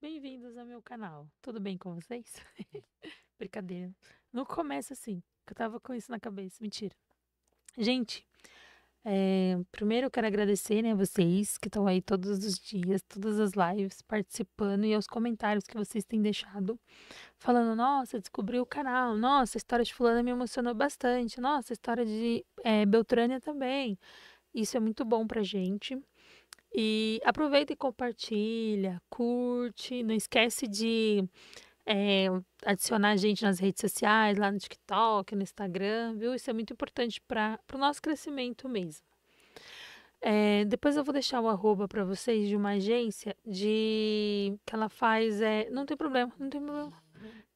Bem-vindos ao meu canal. Tudo bem com vocês? Brincadeira. Não começa assim, que eu tava com isso na cabeça. Mentira. Gente, é, primeiro eu quero agradecer né, a vocês que estão aí todos os dias, todas as lives, participando e aos comentários que vocês têm deixado, falando: nossa, descobri o canal, nossa, a história de Fulana me emocionou bastante, nossa, a história de é, Beltrânia também. Isso é muito bom pra gente. E aproveita e compartilha, curte, não esquece de é, adicionar a gente nas redes sociais, lá no TikTok, no Instagram, viu? Isso é muito importante para o nosso crescimento mesmo. É, depois eu vou deixar o arroba para vocês de uma agência de que ela faz. É, não tem problema, não tem problema.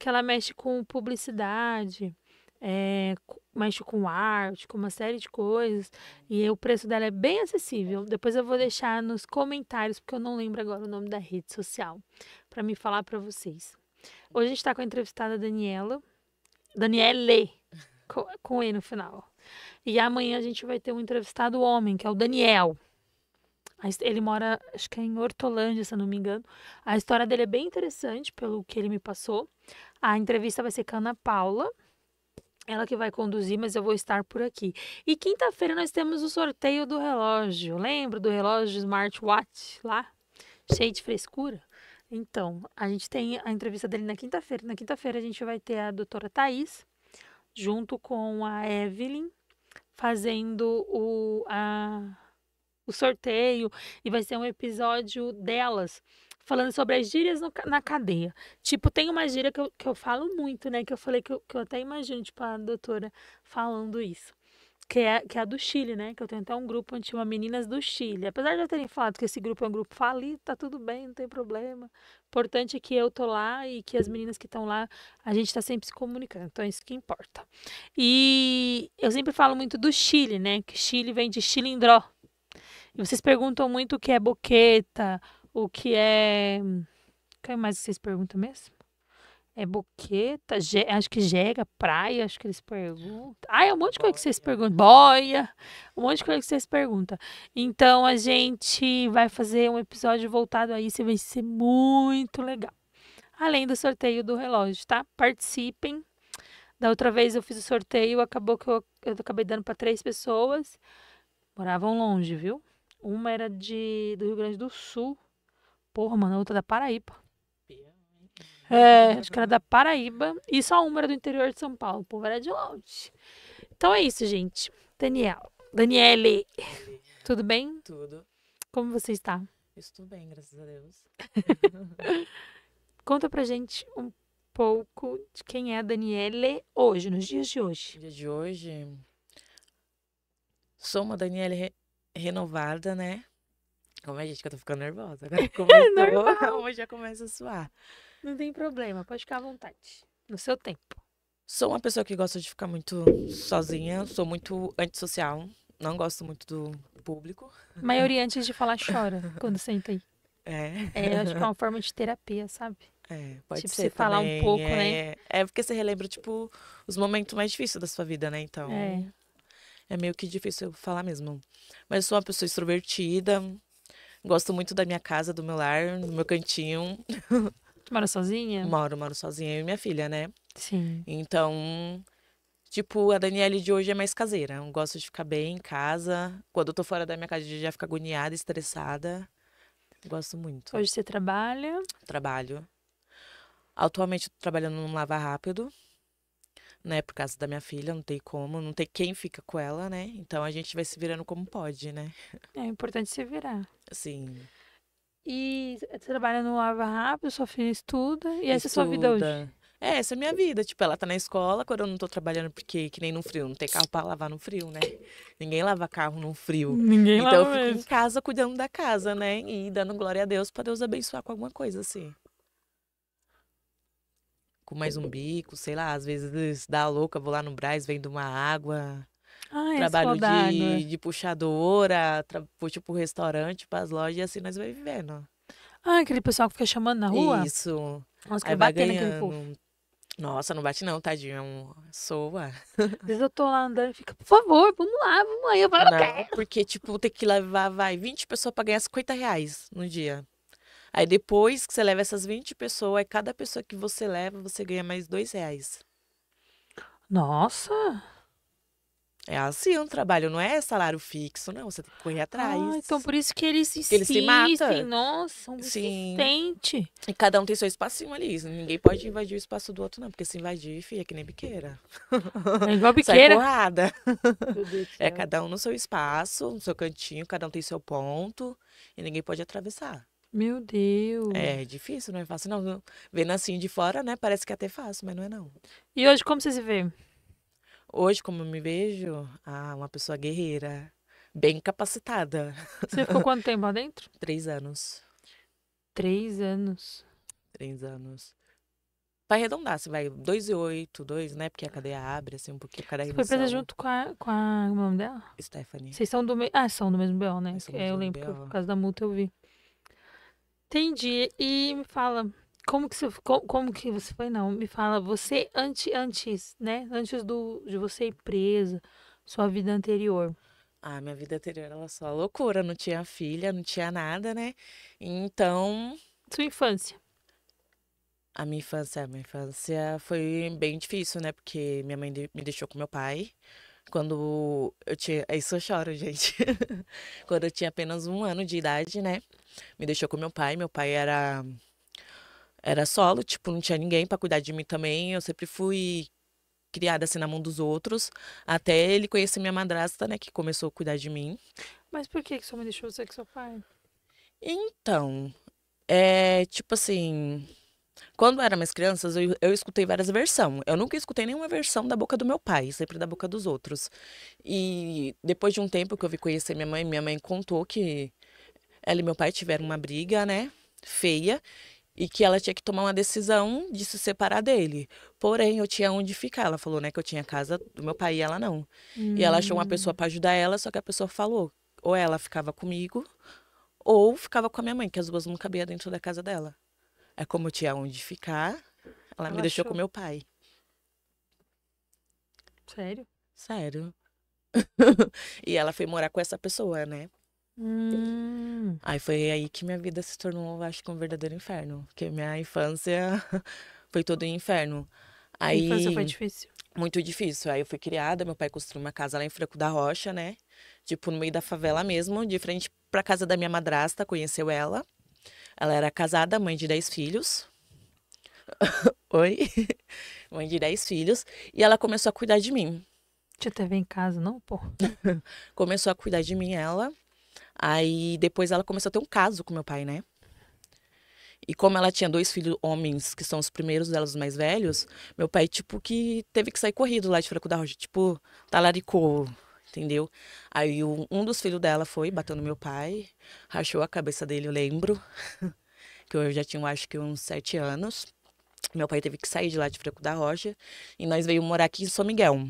Que ela mexe com publicidade, é, mexe com arte, com uma série de coisas. E o preço dela é bem acessível. Depois eu vou deixar nos comentários, porque eu não lembro agora o nome da rede social, para me falar para vocês. Hoje a gente está com a entrevistada Daniela. Daniele, com, com E no final. E amanhã a gente vai ter um entrevistado homem, que é o Daniel. Ele mora, acho que é em Hortolândia, se eu não me engano. A história dele é bem interessante, pelo que ele me passou. A entrevista vai ser com a Ana Paula. Ela que vai conduzir, mas eu vou estar por aqui. E quinta-feira nós temos o sorteio do relógio. Lembra do relógio smartwatch lá? Cheio de frescura? Então, a gente tem a entrevista dele na quinta-feira. Na quinta-feira a gente vai ter a doutora Thais, junto com a Evelyn, fazendo o, a, o sorteio. E vai ser um episódio delas falando sobre as gírias no, na cadeia. Tipo, tem uma gíria que eu, que eu falo muito, né? Que eu falei que eu, que eu até imagino, tipo, a doutora falando isso. Que é, que é a do Chile, né? Que eu tenho até um grupo onde chama Meninas do Chile. Apesar de eu terem falado que esse grupo é um grupo falido, tá tudo bem, não tem problema. Importante é que eu tô lá e que as meninas que estão lá, a gente tá sempre se comunicando. Então é isso que importa. E eu sempre falo muito do Chile, né? Que Chile vem de chilindró. E vocês perguntam muito o que é boqueta, o que é. O que mais vocês perguntam mesmo? É boqueta, acho que jega, praia, acho que eles perguntam. Ah, é um monte de coisa que vocês perguntam. Boia, um monte de coisa que vocês perguntam. Então a gente vai fazer um episódio voltado a isso e vai ser muito legal. Além do sorteio do relógio, tá? Participem. Da outra vez eu fiz o sorteio, acabou que eu, eu acabei dando para três pessoas. Moravam longe, viu? Uma era de do Rio Grande do Sul Porra, mano, a outra da Paraíba. É, acho que era da Paraíba. E só uma era do interior de São Paulo. O povo era de longe. Então é isso, gente. Daniel. Daniele. Tudo bem? Tudo. Como você está? Estou bem, graças a Deus. Conta pra gente um pouco de quem é a Daniele hoje, nos dias de hoje. No dia de hoje, sou uma Daniele re renovada, né? Como é, gente, que eu tô ficando nervosa. Agora começou, já começa a suar. Não tem problema, pode ficar à vontade. No seu tempo. Sou uma pessoa que gosta de ficar muito sozinha, sou muito antissocial, não gosto muito do público. A maioria antes de falar chora quando senta aí. É. É, acho que é uma forma de terapia, sabe? É, pode tipo, ser você falar um pouco, é, né? É porque você relembra, tipo, os momentos mais difíceis da sua vida, né? Então, É. é meio que difícil falar mesmo. Mas eu sou uma pessoa extrovertida, gosto muito da minha casa, do meu lar, do meu cantinho. Tu mora sozinha? Moro, moro sozinha, eu e minha filha, né? Sim. Então, tipo, a Daniele de hoje é mais caseira. Eu gosto de ficar bem em casa. Quando eu tô fora da minha casa, eu já fico agoniada, estressada. Gosto muito. Hoje você trabalha. Trabalho. Atualmente, eu tô trabalhando num lava rápido, né? Por causa da minha filha, não tem como, não tem quem fica com ela, né? Então a gente vai se virando como pode, né? É importante se virar. Assim. E você trabalha no Lava Rápido, sua filha estuda. E essa é a sua vida hoje? estuda. É, essa é a minha vida. Tipo, ela tá na escola quando eu não tô trabalhando, porque que nem no frio, não tem carro pra lavar no frio, né? Ninguém lava carro no frio. Ninguém Então eu fico em mesmo. casa cuidando da casa, né? E dando glória a Deus pra Deus abençoar com alguma coisa, assim. Mais um bico, sei lá, às vezes dá louca, vou lá no Brás, vendo uma água. Ai, trabalho essa d'água. de, de puxadora, tra... puxo pro restaurante, pras lojas, e assim nós vai vivendo. Ah, aquele pessoal que fica chamando na rua? Isso. Nossa, vai bater naquele povo. Nossa, não bate não, tadinho. É um... Soa. Às vezes eu tô lá andando e fica, por favor, vamos lá, vamos lá. Eu falo, eu quero. Não, porque, tipo, tem que levar, vai, 20 pessoas pra ganhar 50 reais no dia. Aí depois que você leva essas 20 pessoas, aí cada pessoa que você leva, você ganha mais dois reais. Nossa! É assim um trabalho, não é salário fixo, não. Você tem que correr atrás. Ah, então por isso que eles Que eles se mata. insistem. Nossa, são Sim. insistentes. E cada um tem seu espacinho ali. Ninguém pode invadir o espaço do outro, não. Porque se invadir, filha, é que nem biqueira. É igual Sai biqueira. porrada. Deus do É cada um no seu espaço, no seu cantinho, cada um tem seu ponto. E ninguém pode atravessar. Meu Deus. É difícil, não é fácil, não. Vendo assim de fora, né? Parece que é até fácil, mas não é não. E hoje, como você se vê? Hoje, como eu me vejo, ah, uma pessoa guerreira, bem capacitada. Você ficou quanto tempo lá dentro? Três anos. Três anos. Três anos. Pra arredondar, você vai dois e oito, dois, né? Porque a cadeia abre, assim, um pouquinho cada Você foi presa junto com a, com a. Como é o nome dela? Stephanie. Vocês são do mesmo. Ah, são do mesmo BO, né? É, eu lembro, que BO. por causa da multa eu vi. Entendi. E me fala, como que você, como, como que você foi? Não, me fala, você antes, antes, né? Antes do, de você ir presa, sua vida anterior. Ah, minha vida anterior era só loucura, não tinha filha, não tinha nada, né? Então, Sua infância. A minha infância, a minha infância foi bem difícil, né? Porque minha mãe me deixou com meu pai. Quando eu tinha. Isso eu choro, gente. Quando eu tinha apenas um ano de idade, né? Me deixou com meu pai. Meu pai era. Era solo, tipo, não tinha ninguém pra cuidar de mim também. Eu sempre fui criada assim na mão dos outros. Até ele conhecer minha madrasta, né? Que começou a cuidar de mim. Mas por que que sua mãe deixou você com seu pai? Então, é tipo assim. Quando eu era mais crianças, eu, eu escutei várias versões. Eu nunca escutei nenhuma versão da boca do meu pai, sempre da boca dos outros. E depois de um tempo que eu vi conhecer minha mãe, minha mãe contou que ela e meu pai tiveram uma briga, né? Feia. E que ela tinha que tomar uma decisão de se separar dele. Porém, eu tinha onde ficar. Ela falou, né, que eu tinha a casa do meu pai e ela não. E ela achou uma pessoa pra ajudar ela, só que a pessoa falou, ou ela ficava comigo, ou ficava com a minha mãe, que as duas não cabiam dentro da casa dela. É como eu tinha onde ficar, ela me Ela deixou achou. com meu pai. Sério? Sério. E ela foi morar com essa pessoa, né? Hum. Aí foi aí que minha vida se tornou, acho que um verdadeiro inferno. Porque minha infância foi todo um inferno. A Aí, infância foi difícil. muito difícil. Aí eu fui criada, meu pai construiu uma casa lá em Franco da Rocha, né? Tipo, no meio da favela mesmo, de frente pra casa da minha madrasta, conheceu ela. Ela era casada, mãe de 10 filhos. Oi? mãe de 10 filhos. E ela começou a cuidar de mim. Tinha TV em casa, não, pô? Começou a cuidar de mim, ela. Aí depois ela começou a ter um caso com meu pai, né? E como ela tinha dois filhos homens, que são os primeiros delas, os mais velhos, meu pai, tipo, que teve que sair corrido lá de Franco da Rocha. Tipo, talaricou, entendeu? Aí o- um dos filhos dela foi, bateu no meu pai, rachou a cabeça dele, eu lembro. que eu já tinha, acho que, uns sete anos. Meu pai teve que sair de lá de Franco da Rocha. E nós veio morar aqui em São Miguel.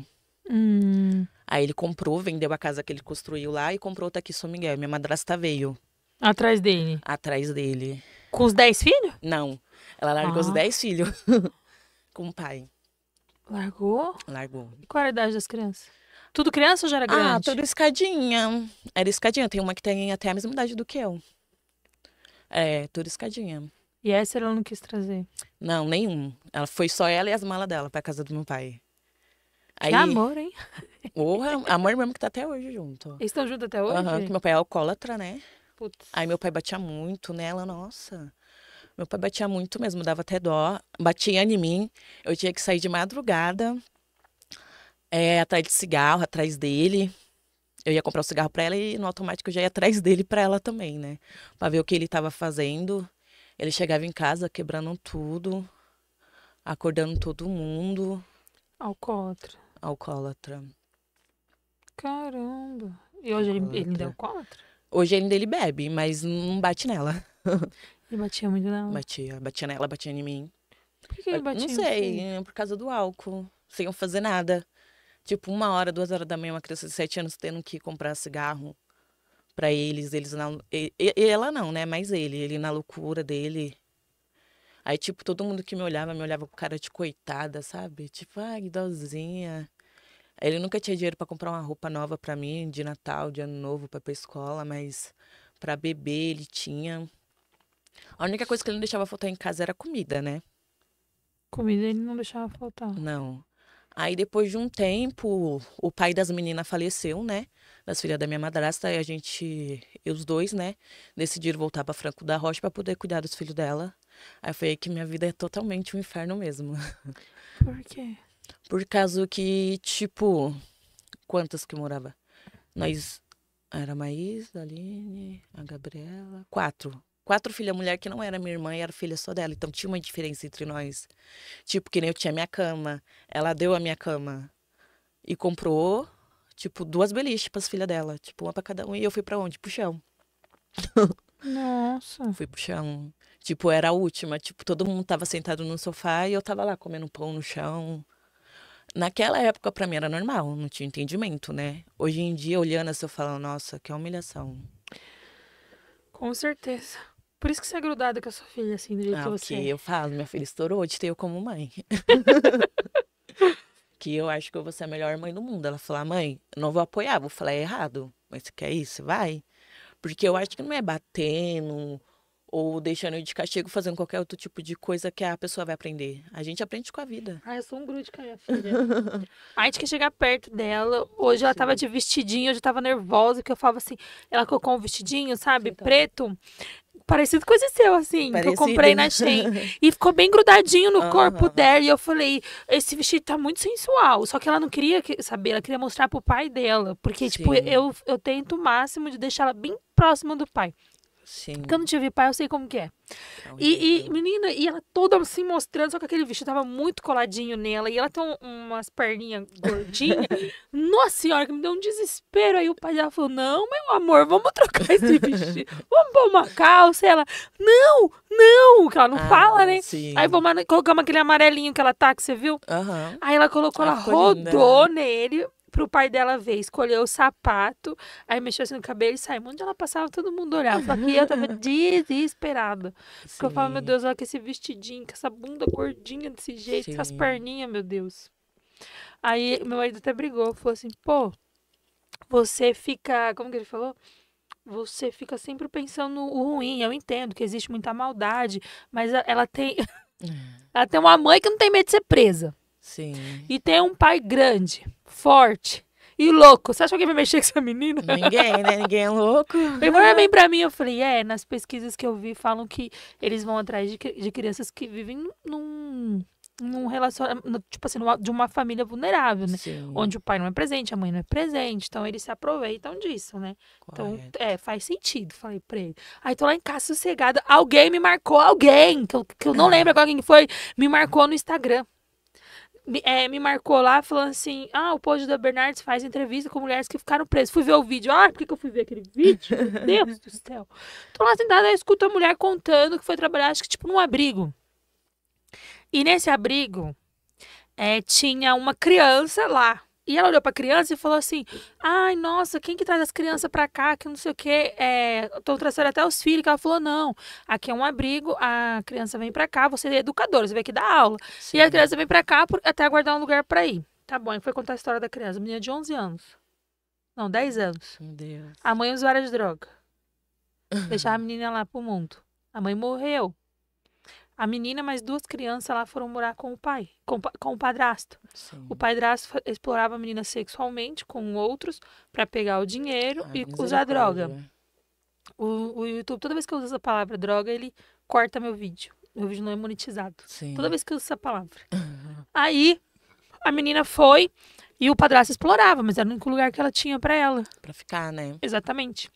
Hum. Aí ele comprou, vendeu a casa que ele construiu lá e comprou outra aqui em São Miguel. Minha madrasta veio Atrás dele. atrás dele. Com os 10 filhos? Não, ela largou os Ah. 10 filhos com o pai. Largou? Largou. E qual a idade das crianças? Tudo criança ou já era Ah, grande? tudo escadinha. Era escadinha. Tem uma que tem até a mesma idade do que eu. É, tudo escadinha. E essa ela não quis trazer. Não, nenhum. Ela foi só ela e as malas dela pra casa do meu pai. Aí, Que amor, hein? Porra, amor mesmo que tá até hoje junto. Eles estão juntos até hoje? Aham, que meu pai é alcoólatra, né? Putz. Aí meu pai batia muito nela, nossa. Meu pai batia muito mesmo, dava até dó. Batia em mim. Eu tinha que sair de madrugada, é, atrás de cigarro, atrás dele. Eu ia comprar o cigarro pra ela e no automático eu já ia atrás dele pra ela também, né? Pra ver o que ele tava fazendo. Ele chegava em casa quebrando tudo, acordando todo mundo. Alcoólatra. Alcoólatra. Caramba. E hoje ele, ele ainda é Alcoólatra. alcoólatra? Hoje ele ainda ele bebe, mas não bate nela. Ele batia muito nela. Batia, batia nela, batia em mim. Por que ele batia Não sei, por causa do álcool, sem eu fazer nada. Tipo, uma hora, duas horas da manhã, uma criança de sete anos tendo que comprar cigarro pra eles, eles na... Ela não, né? Mas ele, ele na loucura dele. Aí, tipo, todo mundo que me olhava, me olhava com cara de coitada, sabe? Tipo, ai, idosinha. Aí Ele nunca tinha dinheiro pra comprar uma roupa nova pra mim, de Natal, de Ano Novo, pra ir pra escola, mas pra beber ele tinha. A única coisa que ele não deixava faltar em casa era comida, né? Comida ele não deixava faltar. Não. Aí depois de um tempo, o pai das meninas faleceu, né? Das filhas da minha madrasta, e a gente, e os dois, né, decidiram voltar para Franco da Rocha para poder cuidar dos filhos dela. Aí foi aí que minha vida é totalmente um inferno mesmo. Por quê? Por causa que, tipo, quantas que morava? Nós era a Maísa, a Aline, a Gabriela, quatro. Quatro filhas mulher que não era minha irmã e era filha só dela. Então tinha uma diferença entre nós. Tipo, que nem eu tinha minha cama. Ela deu a minha cama e comprou, tipo, duas beliches pras filhas dela. Tipo, uma pra cada um. E eu fui pra onde? Pro chão. Nossa. Fui pro chão. Tipo, era a última. Tipo, todo mundo tava sentado no sofá e eu tava lá comendo pão no chão. Naquela época, pra mim, era normal, não tinha entendimento, né? Hoje em dia, olhando assim, eu falo, nossa, que humilhação. Com certeza. Por isso que você é grudada com a sua filha, assim, do jeito Ah, que você que é. eu falo, minha filha estourou de ter eu como mãe. que eu acho que eu vou ser a melhor mãe do mundo. Ela falou, mãe, eu não vou apoiar, vou falar é errado. Mas você quer isso? Vai. Porque eu acho que não é batendo ou deixando de castigo, fazendo qualquer outro tipo de coisa que a pessoa vai aprender. A gente aprende com a vida. Ah, eu sou um grude com a minha filha. a gente quer chegar perto dela. Hoje ela tava de vestidinho, eu já tava nervosa, porque eu falava assim, ela colocou um vestidinho, sabe, Então. preto. Parecido com esse seu, assim, que eu Parecido. comprei na Shein. E ficou bem grudadinho no corpo Aham. dela. E eu falei, esse vestido tá muito sensual. Só que ela não queria que- saber, ela queria mostrar pro pai dela. Porque, tipo, Sim. eu, eu tento o máximo de deixar ela bem próxima do pai. Sim. Porque eu não tive pai, eu sei como que é. é E, e, menina, e ela toda se mostrando, só que aquele vestido tava muito coladinho nela. E ela tem um- umas perninhas gordinhas. Nossa senhora, que me deu um desespero. Aí o pai dela falou: Não, meu amor, vamos trocar esse vestido. Vamos pôr uma calça. E ela, não, não, que ela não Ah, fala, né? Sim. Aí vamos, colocamos aquele amarelinho que ela tá, que você viu? Aham. Aí ela colocou, Ah, ela ficou linda. rodou nele pro pai dela ver, escolheu o sapato, aí mexeu assim no cabelo e saiu. Onde ela passava, todo mundo olhava. Só que eu tava desesperada. Porque eu falo, meu Sim. Deus, olha com esse vestidinho, com essa bunda gordinha desse jeito, com essas Sim. perninhas, meu Deus. Aí meu marido até brigou, falou assim, pô, você fica, como que ele falou? Você fica sempre pensando no ruim. Eu entendo que existe muita maldade, mas ela tem, ela tem uma mãe que não tem medo de ser presa. Sim. E tem um pai grande, forte e louco. Você acha que alguém vai mexer com essa menina? Ninguém, né? Ninguém é louco. Falou "É bem pra mim. Eu falei, é, nas pesquisas que eu vi, falam que eles vão atrás de, de crianças que vivem num, num relacionamento, tipo assim, de uma família vulnerável, né? Sim. Onde o pai não é presente, a mãe não é presente. Então, eles se aproveitam disso, né? Então, Correto. é, faz sentido. Falei pra ele. Aí, tô lá em casa sossegada. Alguém me marcou, alguém, que eu, que eu não lembro agora quem foi, me marcou no Instagram. Me, é, me marcou lá falando assim: ah, o Pôde da Bernardes faz entrevista com mulheres que ficaram presas. Fui ver o vídeo. Ah, por que, que eu fui ver aquele vídeo? Meu Deus do céu. Tô lá sentada, eu escuto a mulher contando que foi trabalhar, acho que tipo num abrigo. E nesse abrigo é, tinha uma criança lá. E ela olhou pra criança e falou assim: Ai, nossa, quem que traz as crianças pra cá? Que não sei o quê. É, tô trazendo até os filhos. Que ela falou: Não, aqui é um abrigo, a criança vem pra cá, você é educadora, você vem aqui dar aula. E a Sim. criança vem pra cá por- até aguardar um lugar pra ir. Tá bom, e foi contar a história da criança. Menina de 11 anos. Não, 10 anos. Meu Deus. A mãe usuária de droga. Deixar a menina lá pro mundo. A mãe morreu. A menina mais duas crianças lá foram morar com o pai, com, com o padrasto. Sim. O padrasto explorava a menina sexualmente com outros pra pegar o dinheiro Ai, e usar droga. misericórdia. O, o YouTube, toda vez que eu uso essa palavra droga, ele corta meu vídeo. Meu vídeo não é monetizado. Sim. Toda vez que eu uso essa palavra. Aí a menina foi e o padrasto explorava, mas era o único lugar que ela tinha pra ela. Pra ficar, né? Exatamente.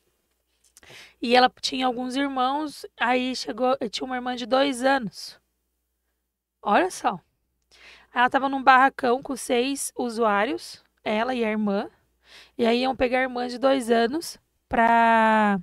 E ela tinha alguns irmãos, aí chegou, tinha uma irmã de dois anos. Olha só. Ela tava num barracão com seis usuários, ela e a irmã. E aí iam pegar a irmã de dois anos pra,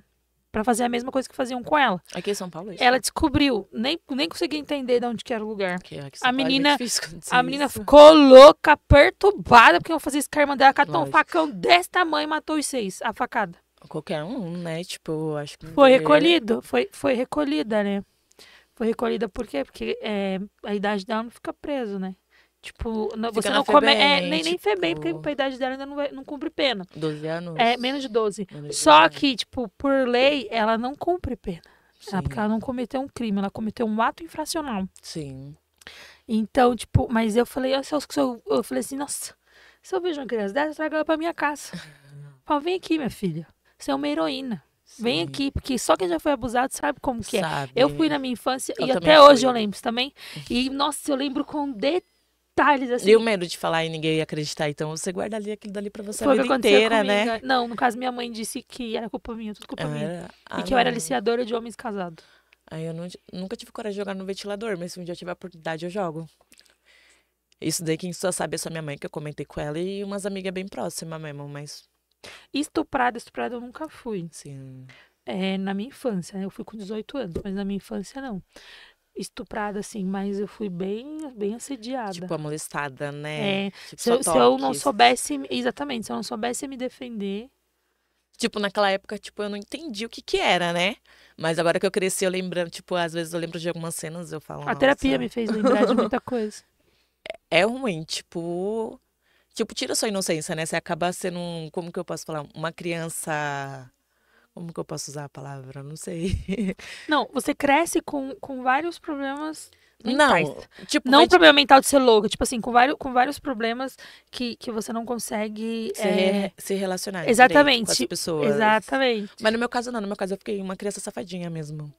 pra fazer a mesma coisa que faziam com ela. Aqui em São Paulo é isso. Ela descobriu, nem, nem conseguia entender de onde que era o lugar. Aqui, aqui em a Paulo é menina- difícil A menina isso. ficou louca, perturbada, porque iam fazer isso com a irmã dela, catou um facão desse tamanho e matou os seis, a facada. Qualquer um, né? Tipo, acho que. Foi deveria- recolhido, foi, foi recolhida, né? Foi recolhida por quê? Porque é, a idade dela não fica preso, né? Tipo, não- você não come. É, FEBEM, nem, nem FEBEM, porque tipo- a idade dela ainda não, vai- não cumpre pena. 12 anos. É menos de 12. Menos de Só 12 que, tipo, por lei, ela não cumpre pena. Porque Sim. ela não cometeu um crime, ela cometeu um ato infracional. Sim. Então, tipo, mas eu falei, eu, eu, eu falei assim, nossa, se eu vejo uma criança dessa, eu trago ela pra minha casa. Fala, vem aqui, minha filha. Você é uma heroína. Vem sim. aqui, porque só quem já foi abusado sabe como que é. Sabe? Eu fui na minha infância Eu e até hoje fui. eu lembro também. E, nossa, eu lembro com detalhes, assim. E o medo de falar e ninguém ia acreditar. Então você guarda ali aquilo dali pra você Foi a vida inteira, comigo. né? Não, no caso, minha mãe disse que era culpa minha, tudo culpa minha. Era- E ah, que eu era não. aliciadora de homens casados. Aí eu não- nunca tive coragem de jogar no ventilador, mas se um dia eu tiver a oportunidade, eu jogo. Isso daí quem só sabe é só minha mãe, que eu comentei com ela, e umas amigas bem próximas mesmo, mas Estuprada, estuprada eu nunca fui. assim. É, na minha infância, né? Eu fui com 18 anos, mas na minha infância não. Estuprada, assim, mas eu fui bem, bem assediada. Tipo, a molestada, né? É, Tipo, se, eu, se eu não soubesse, exatamente, se eu não soubesse me defender, Tipo, naquela época, tipo, eu não entendi o que que era, né? Mas agora que eu cresci, eu lembrando, tipo, às vezes eu lembro de algumas cenas, eu falo, a terapia "Nossa, me fez lembrar de muita coisa. é ruim, tipo, tipo, tira sua inocência, né? Você acaba sendo um, como que eu posso falar? Uma criança, como que eu posso usar a palavra? Não sei. Não, você cresce com, com vários problemas mentais. Não, tipo, Não problema mental de ser louco, tipo assim, com vários, com vários problemas que, que você não consegue. se, é, se relacionar exatamente, com as pessoas. Exatamente. Mas no meu caso não, no meu caso eu fiquei uma criança safadinha mesmo.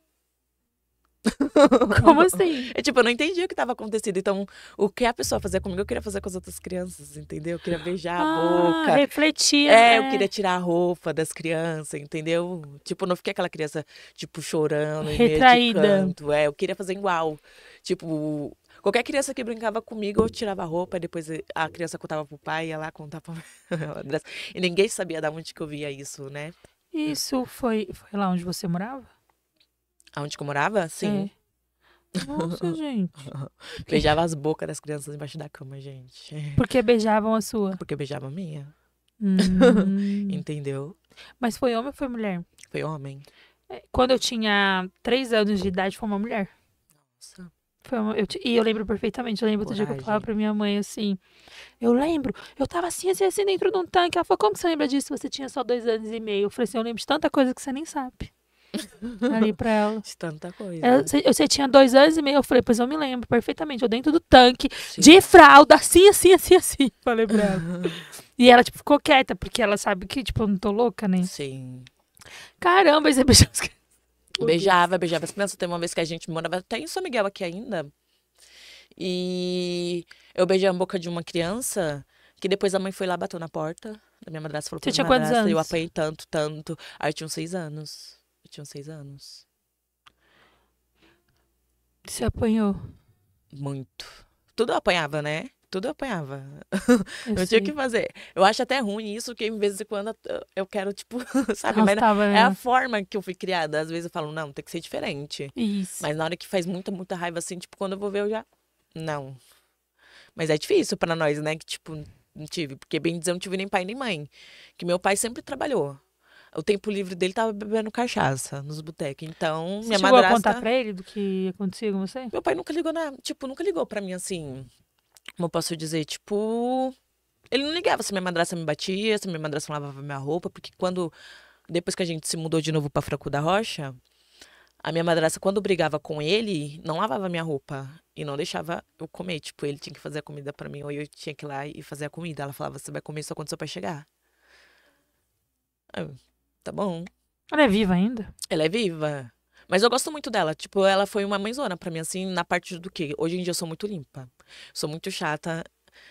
Como assim? É tipo, eu não entendi o que estava acontecendo. Então, o que a pessoa fazia comigo, eu queria fazer com as outras crianças, entendeu? Eu queria beijar a Ah, boca. refletir. É, eu né? queria tirar a roupa das crianças, entendeu? Tipo, eu não fiquei aquela criança, tipo, chorando Retraída. canto. É, eu queria fazer igual. Tipo, qualquer criança que brincava comigo, eu tirava a roupa, e depois a criança contava pro pai, ia lá contar pra. E ninguém sabia de onde que eu via isso, né? Isso foi, foi lá onde você morava? Aonde que eu morava? Sim. É. Nossa, gente. Beijava as bocas das crianças embaixo da cama, gente. Porque beijavam a sua. Porque eu beijava a minha, Hum. entendeu? Mas foi homem ou foi mulher? Foi homem. Quando eu tinha três anos de idade, foi uma mulher. Nossa. Foi uma- eu e eu lembro perfeitamente. Eu lembro do dia que eu falava Coragem. pra minha mãe assim. Eu lembro, eu tava assim, assim, assim, dentro de um tanque. Ela falou: Como que você lembra disso? Você tinha só dois anos e meio. Eu falei assim: Eu lembro de tanta coisa que você nem sabe. Ali pra ela. De tanta coisa. Ela, você, você tinha dois anos e meio. Eu falei: Pois eu me lembro perfeitamente. Eu dentro do tanque, Sim. de fralda, assim, assim, assim, assim. Falei pra ela. E ela, tipo, ficou quieta, porque ela sabe que, tipo, eu não tô louca, né? Sim. Caramba, e você beijou as crianças. Beijava, beijava as crianças. Tem uma vez que a gente morava até em São Miguel aqui ainda. E eu beijei a boca de uma criança que depois a mãe foi lá, bateu na porta da minha madrasta. Falou Você pra tinha minha quantos madrasta, Eu anos? apanhei tanto, tanto. Aí eu tinha uns seis anos. Eu tinha uns seis anos. Você apanhou. Muito. Tudo eu apanhava, né? Tudo eu apanhava. Eu sei. tinha que fazer. Eu acho até ruim isso, que em vez de quando eu- eu quero, tipo, sabe? Mas é a né? forma que eu fui criada. Às vezes eu falo, não, tem que ser diferente. Isso. Mas na hora que faz muita, muita raiva, assim, tipo, quando eu vou ver, eu já. Não. Mas é difícil pra nós, né? Que, tipo, não tive. Porque, bem dizer, eu não tive nem pai nem mãe. Que meu pai sempre trabalhou. O tempo livre dele tava bebendo cachaça nos botecos. Então, Você minha chegou a contar pra ele do que acontecia com você? Meu pai nunca ligou na. Tipo, nunca ligou pra mim assim. Como eu posso dizer? Tipo. Ele não ligava se minha madrasta me batia, se minha madrasta lavava minha roupa, porque quando. Depois que a gente se mudou de novo pra Franco da Rocha, a minha madrasta, quando brigava com ele, não lavava minha roupa e não deixava eu comer. Tipo, ele tinha que fazer a comida pra mim, ou eu tinha que ir lá e fazer a comida. Ela falava: você vai comer só quando seu pai chegar. Eu, tá bom. Ela é viva ainda? Ela é viva. Mas eu gosto muito dela. Tipo, ela foi uma mãezona pra mim, assim, na parte do quê? Hoje em dia eu sou muito limpa. Sou muito chata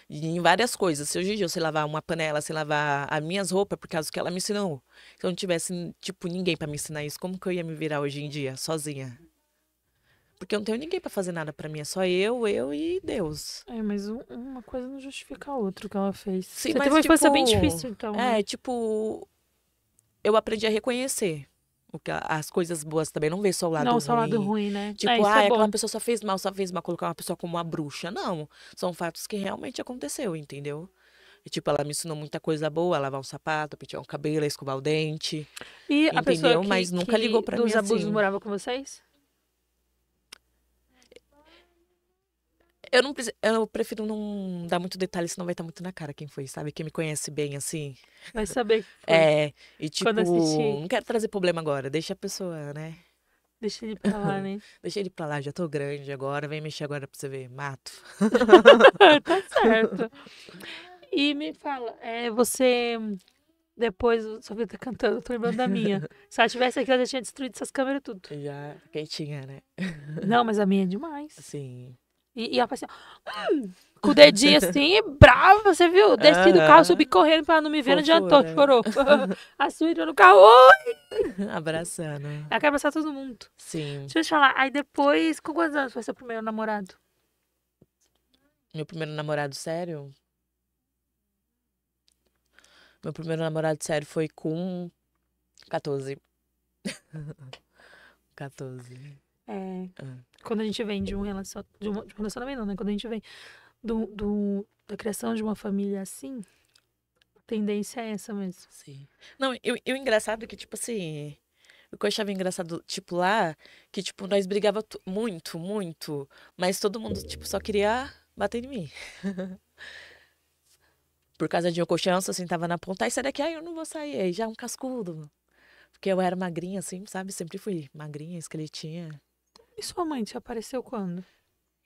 em várias coisas. Se hoje em dia eu sei lavar uma panela, sei lavar as minhas roupas, por causa que ela me ensinou. Se eu não tivesse, tipo, ninguém pra me ensinar isso, como que eu ia me virar hoje em dia, sozinha? Porque eu não tenho ninguém pra fazer nada pra mim. É só eu, eu e Deus. É, mas um- uma coisa não justifica a outra o que ela fez. Sim, você mas, teve uma infância bem tipo, difícil, então. né? É, tipo, eu aprendi a reconhecer o que, as coisas boas também. Não ver só o lado não, ruim. só o lado ruim, né? Tipo, é, ah, é aquela bom. pessoa só fez mal, só fez mal, colocar uma pessoa como uma bruxa. Não, são fatos que realmente aconteceu, entendeu? E, tipo, ela me ensinou muita coisa boa, lavar um sapato, pentear um cabelo, escovar o dente. E a pessoa entendeu? que, Mas nunca que ligou pra dos mim abusos assim. morava com vocês? Eu não eu prefiro não dar muito detalhe, senão vai estar muito na cara quem foi, sabe? Quem me conhece bem, assim. Vai saber. É, e tipo, não quero trazer problema agora, deixa a pessoa, né? Deixa ele pra lá, né? Deixa ele pra lá, já tô grande agora, vem mexer agora pra você ver, mato. tá certo. E me fala, é, você depois, sua vida tá cantando, tô lembrando da minha. Se ela tivesse aqui, ela já tinha destruído essas câmeras tudo. Já quietinha, né? Não, mas a minha é demais. Sim. E, e ela faz assim, hum, com o dedinho assim, brava, você viu? Desci do carro, subi correndo pra ela não me ver, não adiantou, chorou. a sua entrou no carro, oi! Abraçando. Ela quer abraçar todo mundo. Sim. Deixa eu te falar, aí depois, com quantos anos foi seu primeiro namorado? Meu primeiro namorado sério? Meu primeiro namorado sério foi com 14. 14. É, Ah. Quando a gente vem de um relacionamento, de, um relacionamento não, né? Quando a gente vem do, do- da criação de uma família assim, a tendência é essa mesmo. Sim. Não, e o e o engraçado é que, tipo assim. O que eu achava engraçado, tipo, lá, que, tipo, nós brigava muito, muito. Mas todo mundo, tipo, só queria bater em mim. Por causa de uma confiança, assim, tava na ponta. Aí sai daqui, aí eu não vou sair. Aí já é um cascudo. Porque eu era magrinha, assim, sabe? Sempre fui magrinha, esqueletinha. E sua mãe te apareceu quando?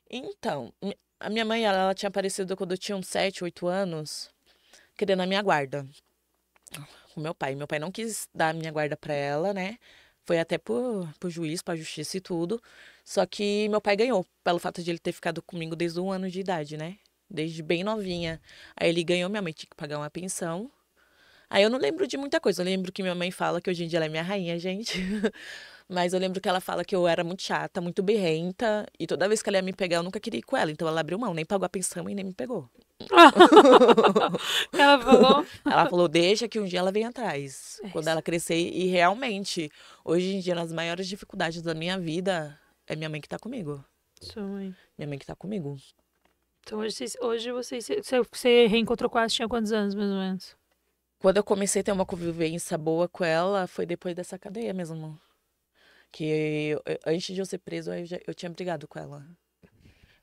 Então, a minha mãe, ela, ela tinha aparecido quando eu tinha uns 7, 8 anos, querendo a minha guarda. Com meu pai. Meu pai não quis dar a minha guarda pra ela, né? Foi até pro, pro juiz, pra justiça e tudo. Só que meu pai ganhou, pelo fato de ele ter ficado comigo desde um ano de idade, né? Desde bem novinha. Aí ele ganhou, minha mãe tinha que pagar uma pensão. Aí eu não lembro de muita coisa. Eu lembro que minha mãe fala que hoje em dia ela é minha rainha, gente. Mas eu lembro que ela fala que eu era muito chata, muito birrenta. E toda vez que ela ia me pegar, eu nunca queria ir com ela. Então ela abriu mão, nem pagou a pensão e nem me pegou. Ela falou. Ela falou, deixa que um dia ela vem atrás. É Quando isso. ela crescer. E realmente, hoje em dia, nas maiores dificuldades da minha vida, é minha mãe que tá comigo. Sua mãe. Minha mãe que tá comigo. Então hoje, hoje vocês, você, você reencontrou você tinha quantos anos, mais ou menos? Quando eu comecei a ter uma convivência boa com ela, foi depois dessa cadeia mesmo. Que eu- antes de eu ser preso, eu, já- eu tinha brigado com ela.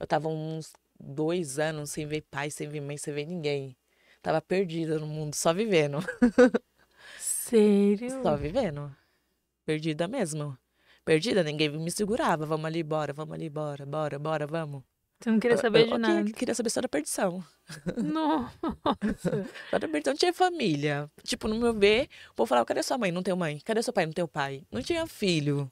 Eu tava uns dois anos sem ver pai, sem ver mãe, sem ver ninguém. Tava perdida no mundo, só vivendo. Sério? Só vivendo. Perdida mesmo. Perdida, ninguém me segurava. Vamos ali, bora, vamos ali, bora, bora, bora, vamos. Você não queria saber eu, de eu nada. que- queria saber só da perdição. Nossa. Só da perdição. Não tinha família. Tipo, no meu ver, o povo falava, cadê sua mãe? Não tenho mãe. Cadê seu pai? Não tenho pai. Não tinha filho.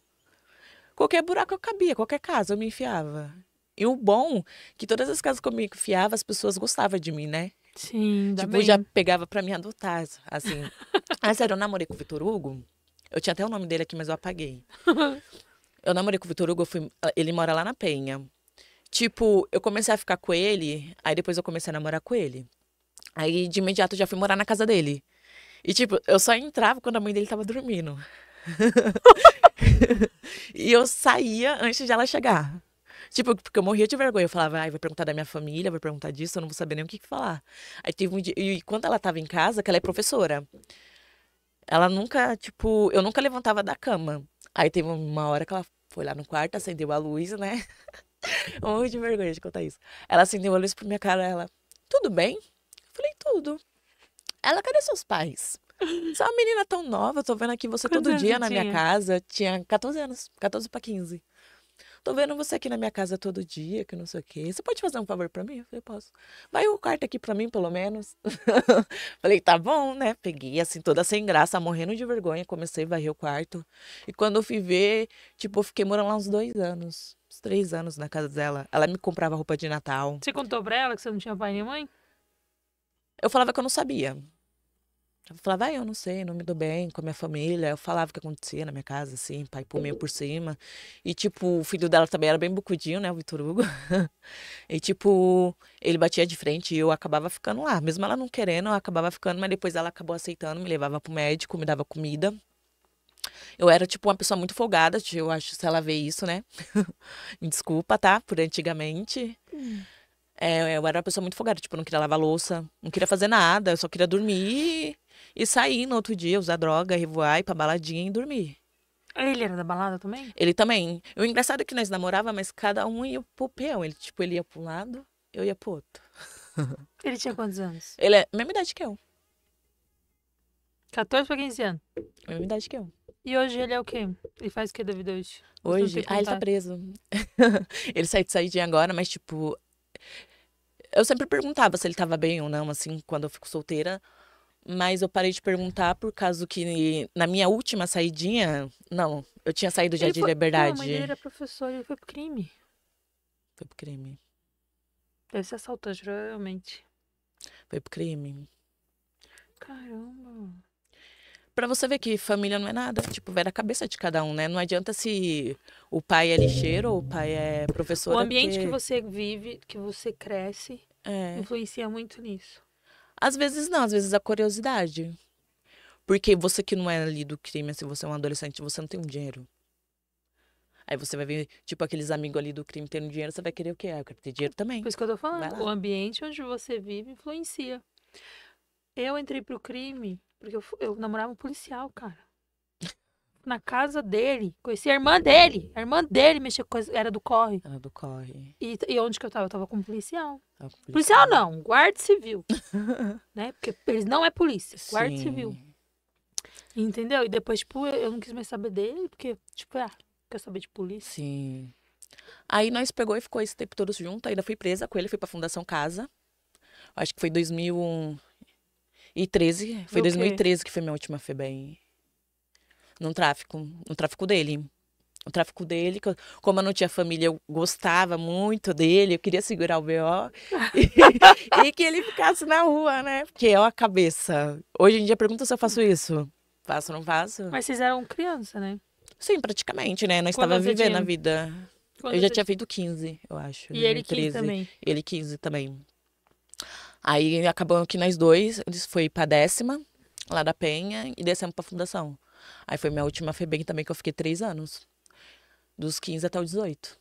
Qualquer buraco eu cabia, qualquer casa eu me enfiava. E o bom, que todas as casas que eu me enfiava, as pessoas gostavam de mim, né? Sim, tipo, bem. já pegava pra me adotar, assim. ah, sério, eu namorei com o Vitor Hugo. Eu tinha até o nome dele aqui, mas eu apaguei. Eu namorei com o Vitor Hugo, eu fui- ele mora lá na Penha. Tipo, eu comecei a ficar com ele, aí depois eu comecei a namorar com ele. Aí de imediato eu já fui morar na casa dele. E tipo, eu só entrava quando a mãe dele tava dormindo. e eu saía antes de ela chegar. Tipo, porque eu morria de vergonha. Eu falava, ai, vai perguntar da minha família, vai perguntar disso, eu não vou saber nem o que que falar. Aí teve um dia. E quando ela tava em casa, que ela é professora, ela nunca, tipo, eu nunca levantava da cama. Aí teve uma hora que ela foi lá no quarto, acendeu a luz, né? Eu morro de vergonha de contar isso. Ela acendeu a luz pra minha cara, ela, tudo bem? Eu falei, tudo. Ela, cadê seus pais? Você é uma menina tão nova, tô vendo aqui você Quantos todo dia na minha casa. Tinha 14 anos, 14 pra 15. Tô vendo você aqui na minha casa todo dia, que não sei o quê. Você pode fazer um favor pra mim? Eu falei, posso. Vai o quarto aqui pra mim, pelo menos. falei, tá bom, né? Peguei, assim, toda sem graça, morrendo de vergonha. Comecei a varrer o quarto. E quando eu fui ver, tipo, eu fiquei morando lá uns dois anos. Três anos na casa dela. Ela me comprava roupa de Natal. Você contou pra ela que você não tinha pai nem mãe? Eu falava que eu não sabia. Eu falava, ah, eu não sei, não me dou bem com a minha família. Eu falava o que acontecia na minha casa, assim, pai por meio por cima. E, tipo, o filho dela também era bem bucudinho, né, o Vitor Hugo. E, tipo, ele batia de frente e eu acabava ficando lá. Mesmo ela não querendo, eu acabava ficando, mas depois ela acabou aceitando, me levava pro médico, me dava comida. Eu era, tipo, uma pessoa muito folgada, eu acho, se ela vê isso, né? Me desculpa, tá? Por antigamente. É, eu era uma pessoa muito folgada, tipo, não queria lavar louça, não queria fazer nada, eu só queria dormir e sair no outro dia, usar droga, revoar, ir pra baladinha e dormir. Ele era da balada também? Ele também. O engraçado é que nós namorava, mas cada um ia pro peão. Ele, tipo, ele ia pra um lado, eu ia pro outro. Ele tinha quantos anos? Ele é a mesma idade que eu. 14 pra 15 anos. Mesma idade que eu. E hoje ele é o quê? Ele faz o que da vida hoje? Não Hoje, ah, ele tá preso. ele saiu de saidinha agora, mas tipo. Eu sempre perguntava se ele tava bem ou não, assim, quando eu fico solteira. Mas eu parei de perguntar por causa que na minha última saidinha. Não, eu tinha saído já Ele de foi- liberdade. mãe dele era professor e ele foi pro crime. Foi pro crime. Deve ser assaltante, provavelmente. Foi pro crime. Caramba. Pra você ver que família não é nada. Tipo, vai da cabeça de cada um, né? Não adianta se o pai é lixeiro ou o pai é professor. O ambiente que você vive, que você cresce, É. influencia muito nisso. Às vezes não, às vezes a curiosidade. Porque você que não é ali do crime, se você é um adolescente, você não tem um dinheiro. Aí você vai ver, tipo, aqueles amigos ali do crime tendo dinheiro, você vai querer o quê? Ah, eu quero ter dinheiro também. Por isso que eu tô falando. O ambiente onde você vive influencia. Eu entrei pro crime porque eu, eu namorava um policial, cara. Na casa dele. Conheci a irmã dele. A irmã dele mexia com coisa, era do corre. Ela do corre. E, e onde que eu tava? Eu tava com um policial. Tava com Policial não, guarda civil. né? Porque eles não é polícia, guarda Sim. civil. Entendeu? E depois, tipo, eu, não quis mais saber dele, porque, tipo, ah, quer saber de polícia? Sim. Aí nós pegou e ficou esse tempo todos juntos. Ainda fui presa com ele, fui pra Fundação Casa. Acho que foi 2013. Foi Do quê? 2013 que foi minha última FEBEM. No tráfico. No tráfico dele. O tráfico dele, como eu não tinha família, eu gostava muito dele, eu queria segurar o BO e, e que ele ficasse na rua, né? Porque é a cabeça. Hoje em dia pergunta se eu faço isso. Faço ou não faço? Mas vocês eram criança, né? Sim, praticamente, né? Nós você vivendo tinha? a vida. Quando Eu já tinha feito 15, eu acho. E ele quis 2013. também. Ele 15 também. Aí acabamos que nós dois, eles foi pra décima, lá da Penha, e descemos pra fundação. Aí foi minha última FEBEM também, que eu fiquei três anos. Dos 15 até os 18.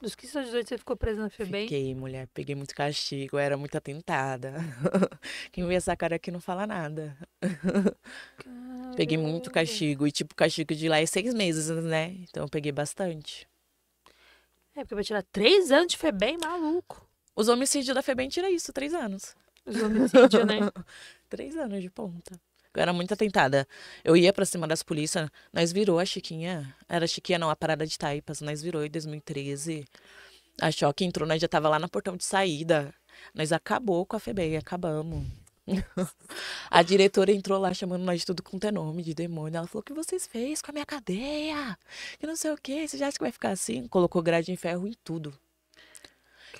Dos 15 aos 18 você ficou preso na FEBEM? Fiquei, mulher. Peguei muito castigo, era muito atentada. Quem vê essa cara aqui não fala nada. Peguei muito Caramba. castigo. E, tipo, o castigo de lá é seis meses, né? Então eu peguei bastante. É, porque vai tirar 3 anos de FEBEM, maluco. Os homicídios da FEBEM tira isso, três anos. Os homicídios, né? Três anos de ponta. Eu era muito atentada. Eu ia pra cima das polícias, nós virou a Chiquinha. Era a Chiquinha, não, a parada de Taipas. Nós virou em 2013. A Choque entrou, nós já tava lá no portão de saída. Nós acabou com a FEBEM, acabamos. a diretora entrou lá chamando nós de tudo com é nome, de demônio. Ela falou: O que vocês fez com a minha cadeia? Que não sei o quê. Você já acha que vai ficar assim? Colocou grade em ferro em tudo.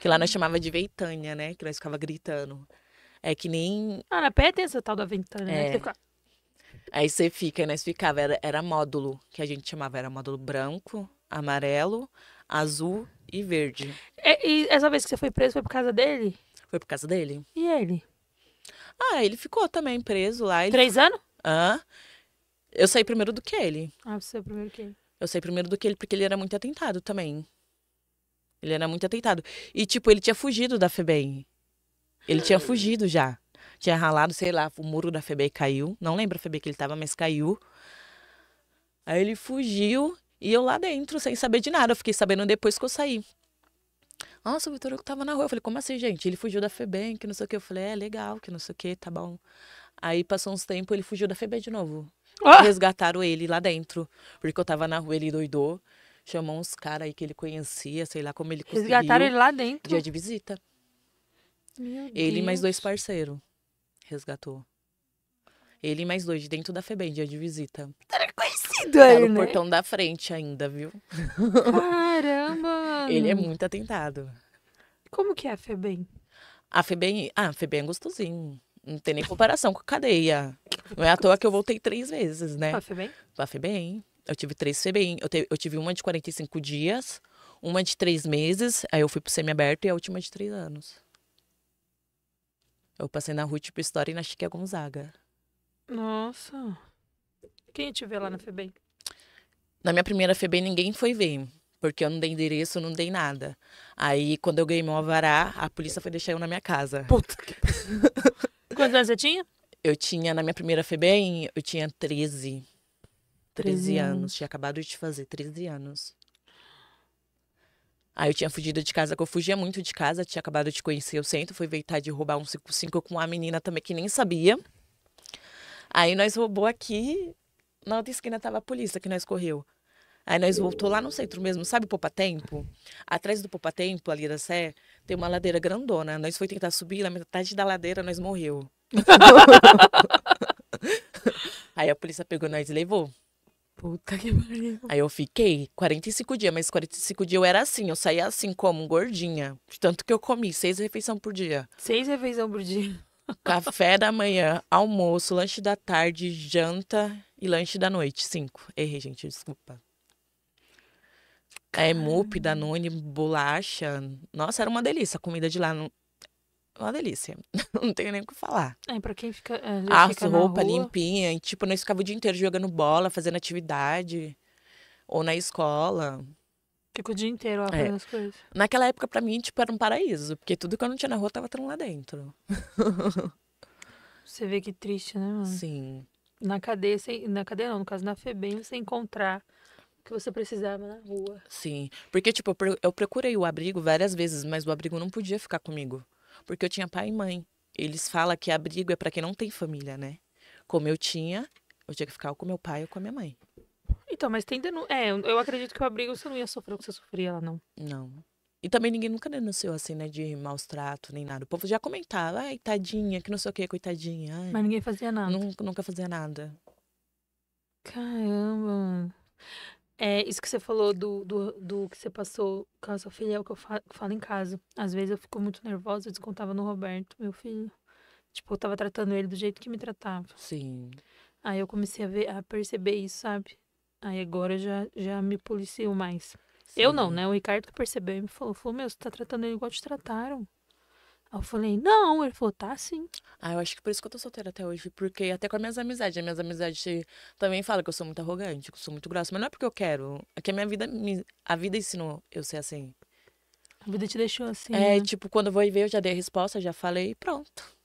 Que lá nós chamava de veitânia, né? Que nós ficava gritando. É que nem Ah, na pé tem essa tal da ventana, né? É. Você fica- Aí você fica, e nós ficava, era, era módulo, que a gente chamava, era módulo branco, amarelo, azul e verde. E, e essa vez que você foi preso foi por causa dele? Foi por causa dele? E ele? Ah, ele ficou também preso lá. Ele... Três anos? Hã? Eu saí primeiro do que ele. Ah, você o primeiro que ele. Eu saí primeiro do que ele, porque ele era muito atentado também. Ele era muito atentado. E, tipo, ele tinha fugido da FEBEM. Ele tinha fugido já. Tinha ralado, sei lá, o muro da FEBEM caiu. Não lembro a FEBEM que ele tava, mas caiu. Aí ele fugiu e eu lá dentro, sem saber de nada. Eu fiquei sabendo depois que eu saí. Nossa, o Vitor Hugo tava na rua. Eu falei, como assim, gente? Ele fugiu da FEBEM, que não sei o que. Eu falei, é legal, que não sei o que, tá bom. Aí passou uns tempos, ele fugiu da FEBEM de novo. Ah! Resgataram ele lá dentro. Porque eu tava na rua, ele doidou. Chamou uns caras aí que ele conhecia, sei lá como ele conseguiu. Resgataram ele lá dentro. Dia de visita. Meu Ele e mais Deus. dois parceiros. Resgatou. Ele e mais dois de dentro da FEBEM, dia de visita. Conhecido Tá ele, no né? portão da frente ainda, viu? Caramba! Ele é muito atentado. Como que é a FEBEM? A FEBEM, ah, a FEBEM é gostosinho. Não tem nem comparação com a cadeia. Não é à toa que eu voltei três vezes, né? A FEBEM? A FEBEM. Eu tive três FEBEM. Eu, te- eu tive uma de 45 dias, uma de três meses, aí eu fui pro semiaberto e a última de três anos. Eu passei na Rua tipo História e na Chiquinha Gonzaga. Nossa. Quem te vê lá na FEBEM? Na minha primeira FEBEM ninguém foi ver, porque eu não dei endereço, não dei nada. Aí quando eu ganhei meu alvará, a polícia foi deixar eu na minha casa. Puta que... Quantos anos você tinha? Eu tinha, na minha primeira FEBEM, eu tinha 13. 13 13 anos. anos. Tinha acabado de fazer 13 anos. Aí eu tinha fugido de casa, que eu fugia muito de casa, tinha acabado de conhecer o centro, fui inventar de roubar um 55 com uma menina também que nem sabia. Aí nós roubou aqui na outra esquina tava a polícia que nós correu. Aí nós voltou lá no centro mesmo, sabe o Poupa Tempo? Atrás do Poupa Tempo, ali da Sé, tem uma ladeira grandona. Nós foi tentar subir, na metade da ladeira nós morreu. Aí a polícia pegou nós e levou. Puta que pariu. Aí eu fiquei 45 dias, mas 45 dias eu era assim, eu saía assim como gordinha. Tanto que eu comi seis refeições por dia. Seis refeições por dia. Café da manhã, almoço, lanche da tarde, janta e lanche da noite. Cinco. Errei, gente, desculpa. É mup, danone, bolacha. Nossa, era uma delícia a comida de lá. Uma delícia. Não tenho nem o que falar. É, pra quem fica. é, já As fica roupa rua, limpinha. E, tipo, nós ficava o dia inteiro jogando bola, fazendo atividade. Ou na escola. Fica o dia inteiro lá É. fazendo as coisas. Naquela época, pra mim, tipo, era um paraíso. Porque tudo que eu não tinha na rua tava tendo lá dentro. Você vê que triste, né, mano? Sim. Na cadeia, sem, na cadeia não, no caso na FEBEM, você encontrar o que você precisava na rua. Sim. Porque, tipo, eu procurei o abrigo várias vezes, mas o abrigo não podia ficar comigo. Porque eu tinha pai e mãe. Eles falam que abrigo é pra quem não tem família, né? Como eu tinha, eu tinha que ficar ou com meu pai ou com a minha mãe. Então, mas tem denúncia. É, eu acredito que o abrigo você não ia sofrer o que você sofria lá, não. Não. E também ninguém nunca denunciou assim, né, de maus trato, nem nada. O povo já comentava, ai, tadinha, que não sei o que, coitadinha. Ai, Mas ninguém fazia nada. nunca, nunca fazia nada. Caramba. É, isso que você falou do, do, do que você passou com a sua filha é o que eu fa- falo em casa. Às vezes eu fico muito nervosa, eu descontava no Roberto, meu filho. Tipo, eu tava tratando ele do jeito que me tratava. Sim. Aí eu comecei a ver, a perceber isso, sabe? Aí agora já, já me policio mais. Eu não, sim. né? O Ricardo que percebeu e me falou, falou, meu, você tá tratando ele igual te trataram. Aí eu falei, não, ele falou, tá sim. Ah, eu acho que por isso que eu tô solteira até hoje. Porque até com as minhas amizades, as minhas amizades também falam que eu sou muito arrogante, que eu sou muito grossa. Mas não é porque eu quero. É que a minha vida, me- a vida ensinou eu ser assim. A vida te deixou assim. É, né? tipo, quando eu vou e ver, eu já dei a resposta, já falei pronto.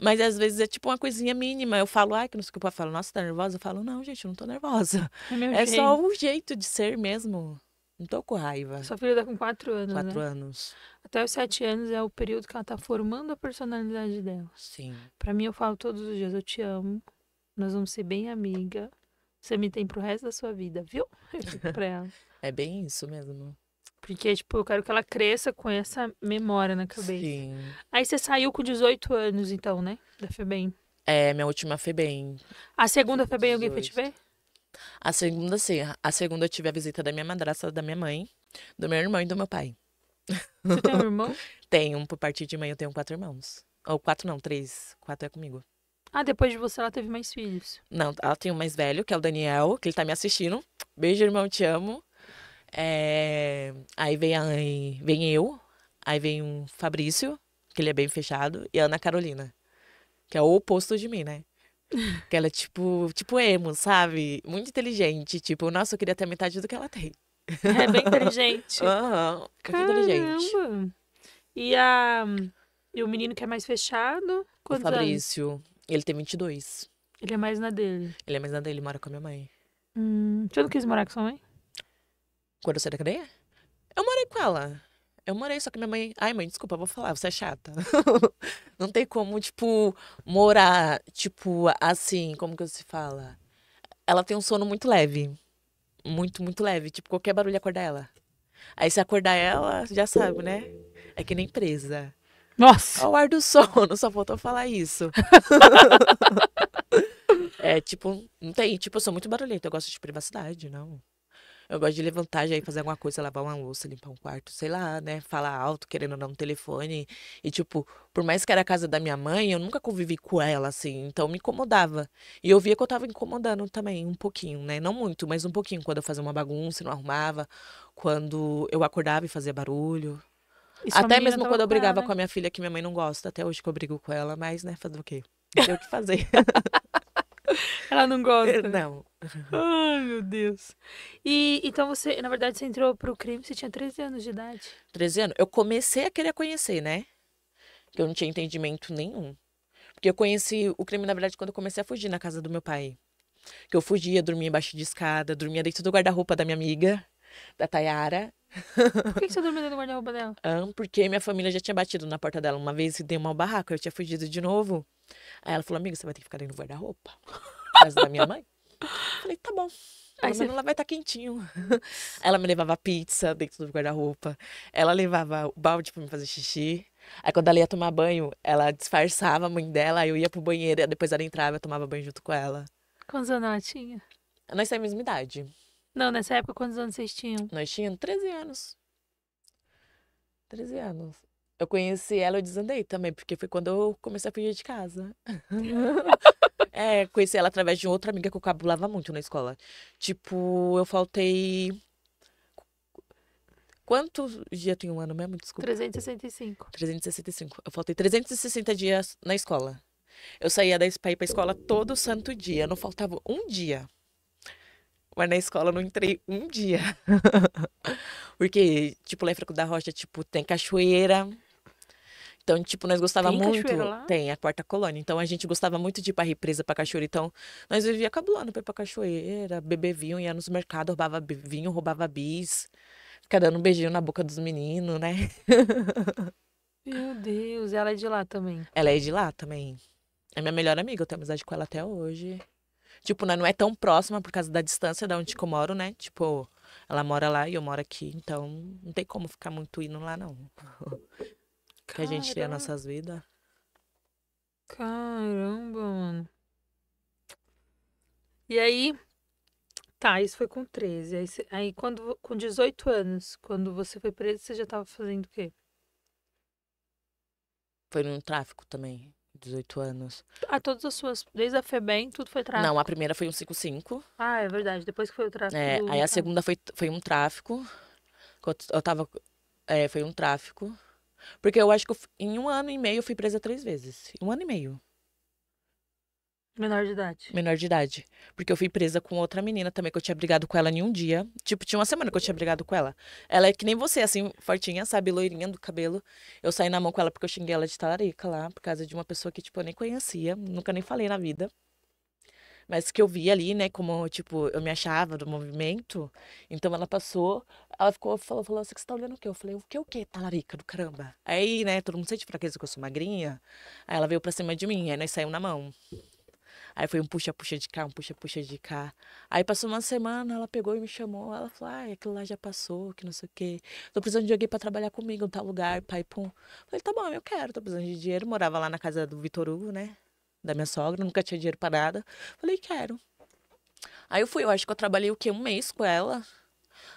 Mas às vezes é tipo uma coisinha mínima. Eu falo, ai, que não sei o que eu falo, nossa, tá nervosa? Eu falo, não, gente, eu não tô nervosa. É meu É só o jeito de ser mesmo. Não tô com raiva. Sua filha tá com quatro anos, Quatro né? anos. Até os sete anos é o período que ela tá formando a personalidade dela. Sim. Pra mim, eu falo todos os dias, eu te amo. Nós vamos ser bem amiga. Você me tem pro resto da sua vida, viu? Eu digo pra ela. É bem isso mesmo. Porque, tipo, eu quero que ela cresça com essa memória na cabeça. Sim. Aí você saiu com 18 anos, então, né? Da FEBEM. É, minha última foi bem. A segunda FEBEM alguém foi te 18. ver? A segunda, sim. A segunda eu tive a visita da minha madrasta, da minha mãe, do meu irmão e do meu pai. Você tem um irmão? Tenho, por parte de mãe, eu tenho quatro irmãos. Ou quatro não, três. Quatro é comigo. Ah, depois de você ela teve mais filhos. Não, ela tem o mais velho, que é o Daniel, que ele tá me assistindo. Beijo, irmão, te amo. É, Aí vem, a... vem eu, aí vem o Fabrício, que ele é bem fechado, e a Ana Carolina, que é o oposto de mim, né? Que ela é tipo, tipo emo, sabe? Muito inteligente. Tipo, nossa, eu queria ter a metade do que ela tem. É bem inteligente. Aham, muito inteligente. E, a... e o menino que é mais fechado? O Quantos anos? Fabrício, ele tem 22. Ele é mais na dele. Ele é mais nada, ele mora com a minha mãe. Hum, você não quis morar com sua mãe? Quando eu saí da cadeia? Eu morei com ela. Eu morei, só que minha mãe. Ai, mãe, desculpa, eu vou falar, você é chata. Não tem como, tipo, morar, tipo, assim, como que se fala? Ela tem um sono muito leve. Muito, muito leve. Tipo, qualquer barulho acorda ela. Aí se acordar ela, já sabe, né? É que nem presa. Nossa! Ó, o ar do sono, só faltou falar isso. é, tipo, não tem. Tipo, eu sou muito barulhenta, eu gosto de privacidade, não. Eu gosto de levantar, já ir fazer alguma coisa, lavar uma louça, limpar um quarto, sei lá, né? Falar alto, querendo ou não, no telefone. E, tipo, por mais que era a casa da minha mãe, eu nunca convivi com ela, assim. Então, me incomodava. E eu via que eu tava incomodando também, um pouquinho, né? Não muito, mas um pouquinho. Quando eu fazia uma bagunça e não arrumava. Quando eu acordava e fazia barulho. E Até mesmo quando eu com ela, brigava né? com a minha filha, que minha mãe não gosta, até hoje que eu brigo com ela, mas, né, fazer o quê? Não tem o que fazer. Ela não gosta. não. Ai, meu Deus. E então você, na verdade, você entrou pro crime, você tinha 13 anos de idade. 13 anos. Eu comecei a querer conhecer, né? Que eu não tinha entendimento nenhum. Porque eu conheci o crime, na verdade, quando eu comecei a fugir na casa do meu pai. Que eu fugia, dormia embaixo de escada, dormia dentro do guarda-roupa da minha amiga, da Tayara. Por que, que você dormiu dentro do guarda-roupa dela? Ahn, porque minha família já tinha batido na porta dela uma vez e deu uma barraca, eu tinha fugido de novo. Aí ela falou, amiga, você vai ter que ficar dentro do guarda-roupa. Casa da minha mãe. Falei, tá bom. Aí você- ela vai estar quentinho. Ela me levava pizza dentro do guarda-roupa. Ela levava o balde pra me fazer xixi. Aí quando ela ia tomar banho, ela disfarçava a mãe dela, aí eu ia pro banheiro, depois ela entrava e eu tomava banho junto com ela. Quantos anos ela tinha? Nós temos a mesma idade. Não, nessa época, quantos anos vocês tinham? Nós tínhamos 13 anos. 13 anos. Eu conheci ela, eu desandei também, porque foi quando eu comecei a fugir de casa. É, conheci ela através de outra amiga que eu cabulava muito na escola. Tipo, eu faltei. Quantos dias tem um ano mesmo? Desculpa. 365. 365. Eu faltei 360 dias na escola. Eu saía da pra ir pra escola todo santo dia. Não faltava um dia. Mas na escola eu não entrei um dia. Porque, tipo, lá em Franco da Rocha, tipo, tem cachoeira. Então, tipo, nós gostava Tem muito. lá? Tem, a quarta colônia. Então, a gente gostava muito de ir pra represa, pra cachoeira. Então, nós vivia cabulando pra ir pra cachoeira, beber vinho, ia nos mercados, roubava vinho, roubava bis. Ficar dando um beijinho na boca dos meninos, né? Meu Deus, ela é de lá também. Ela é de lá também. É minha melhor amiga, eu tenho amizade com ela até hoje. Tipo, né, não é tão próxima por causa da distância da onde que eu moro, né? Tipo, ela mora lá e eu moro aqui, então não tem como ficar muito indo lá, não. Que a gente tem as Caramba. nossas vidas. Caramba, mano. E aí, tá, isso foi com 13. Aí, aí quando, com 18 anos, quando você foi preso, você já tava fazendo o quê? Foi no tráfico também, 18 anos. Ah, todas as suas, desde a FEBEM, tudo foi tráfico. Não, a primeira foi um 55. Ah, é verdade, depois que foi o tráfico É, do- aí a segunda foi, foi um tráfico. eu tava. É, foi um tráfico. Porque eu acho que eu em um ano e meio eu fui presa três vezes. Um ano e meio. Menor de idade. menor de idade. Porque eu fui presa com outra menina também, que eu tinha brigado com ela em um dia. Tipo, tinha uma semana que eu tinha brigado com ela. Ela é que nem você, assim, fortinha, sabe, loirinha do cabelo. Eu saí na mão com ela porque eu xinguei ela de talarica lá, por causa de uma pessoa que, tipo, eu nem conhecia, nunca nem falei na vida. Mas que eu vi ali, né, como, tipo, eu me achava do movimento. Então ela passou, ela ficou, falou, falou assim, que você tá olhando o quê? Eu falei, o que, o quê, talarica do caramba? Aí, né, todo mundo sente fraqueza que eu sou magrinha. Aí ela veio pra cima de mim, aí nós saímos na mão. Aí foi um puxa-puxa de cá, um puxa-puxa de cá. Aí passou uma semana, ela pegou e me chamou. Ela falou, ai, aquilo lá já passou, que não sei o quê. Tô precisando de alguém pra trabalhar comigo em tal lugar, pai, pum. Falei, tá bom, eu quero, tô precisando de dinheiro. Morava lá na casa do Vitor Hugo, né? Da minha sogra, nunca tinha dinheiro pra nada. Falei, quero. Aí eu fui, eu acho que eu trabalhei o quê? Um mês com ela.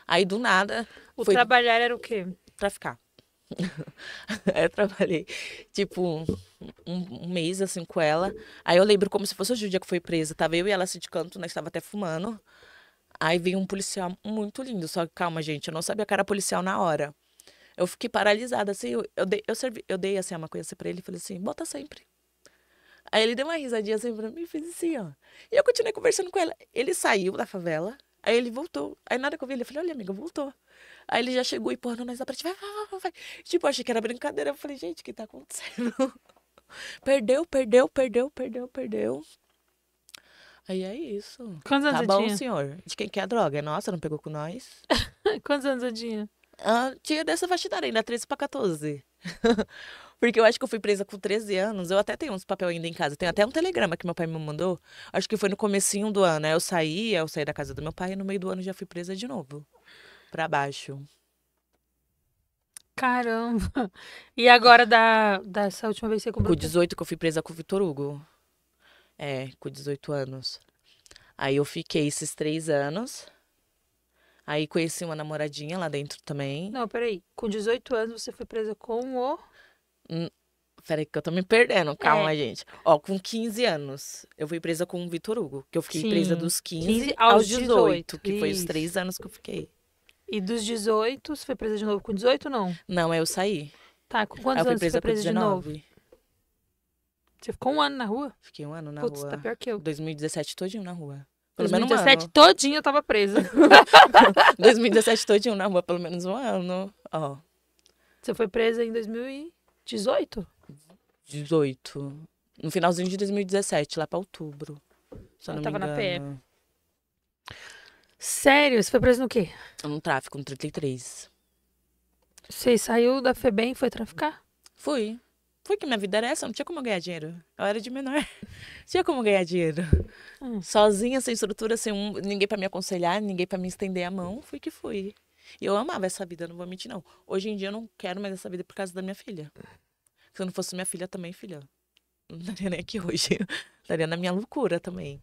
Aí do nada, O foi trabalhar era o quê? traficar. Eu trabalhei, tipo, um, um- mês assim com ela. Aí eu lembro como se fosse hoje o dia que foi presa. Tava eu e ela assim de canto, nós estava até fumando. Aí veio um policial muito lindo. Só que calma, gente, eu não sabia que era policial na hora. Eu fiquei paralisada, assim, eu, eu, dei, eu, servi, eu dei assim, uma coisa assim pra ele e falei assim, bota sempre. Aí ele deu uma risadinha assim pra mim e fez assim, ó. E eu continuei conversando com ela. Ele saiu da favela, aí ele voltou. Aí na hora que eu vi ele, falei, olha, amiga, voltou. Aí ele já chegou e porra, nós da frente, vai, vai, vai, vai, vai. Tipo, achei que era brincadeira. Eu falei, gente, o que tá acontecendo? Perdeu, perdeu, perdeu, perdeu, perdeu. Aí é isso. Quantos anos Tá bom, tinha? senhor. De quem quer a droga? É nossa, não pegou com nós? Quantos anos eu tinha? Ah, tinha dessa faixa etária, ainda 13 pra 14. Porque eu acho que eu fui presa com 13 anos. Eu até tenho uns papel ainda em casa. Tem até um telegrama que meu pai me mandou. Acho que foi no comecinho do ano. Aí eu saí, eu saí da casa do meu pai e no meio do ano já fui presa de novo. Pra baixo. Caramba. E agora, da, dessa última vez que você Com comprou? 18 que eu fui presa com o Vitor Hugo. É, com 18 anos. Aí eu fiquei esses três anos. Aí conheci uma namoradinha lá dentro também. Não, peraí. Com 18 anos você foi presa com o. Peraí que eu tô me perdendo, calma, É. gente. Ó, com 15 anos, eu fui presa com o Vitor Hugo. Que eu fiquei presa Sim, dos 15, 15 aos aos 18, 18, que foi os isso. três anos que eu fiquei. E dos 18, você foi presa de novo com 18 não? Não, eu saí. Tá, com quantos anos você presa foi presa de novo? 19. Você ficou um ano na rua? Fiquei um ano na Putz, rua. tá pior que eu. 2017 todinho na rua. Pelo menos um 2017 ano. todinho eu tava presa. 2017 todinho na rua, pelo menos um ano. Ó, Você foi presa em 2018? 18. No finalzinho de 2017, lá pra outubro. Se eu não tava me na PE. engano. Sério? Você foi presa no quê? No tráfico, no 33. Você saiu da FEBEM e foi traficar? Fui. Foi que minha vida era essa, não tinha como ganhar dinheiro. Eu era de menor. Não tinha como ganhar dinheiro. Hum. Sozinha, sem estrutura, sem um, ninguém pra me aconselhar, ninguém pra me estender a mão, fui que fui. E eu amava essa vida, não vou mentir, não. Hoje em dia eu não quero mais essa vida por causa da minha filha. Se eu não fosse minha filha também, filha, não estaria nem aqui hoje. Estaria na minha loucura também.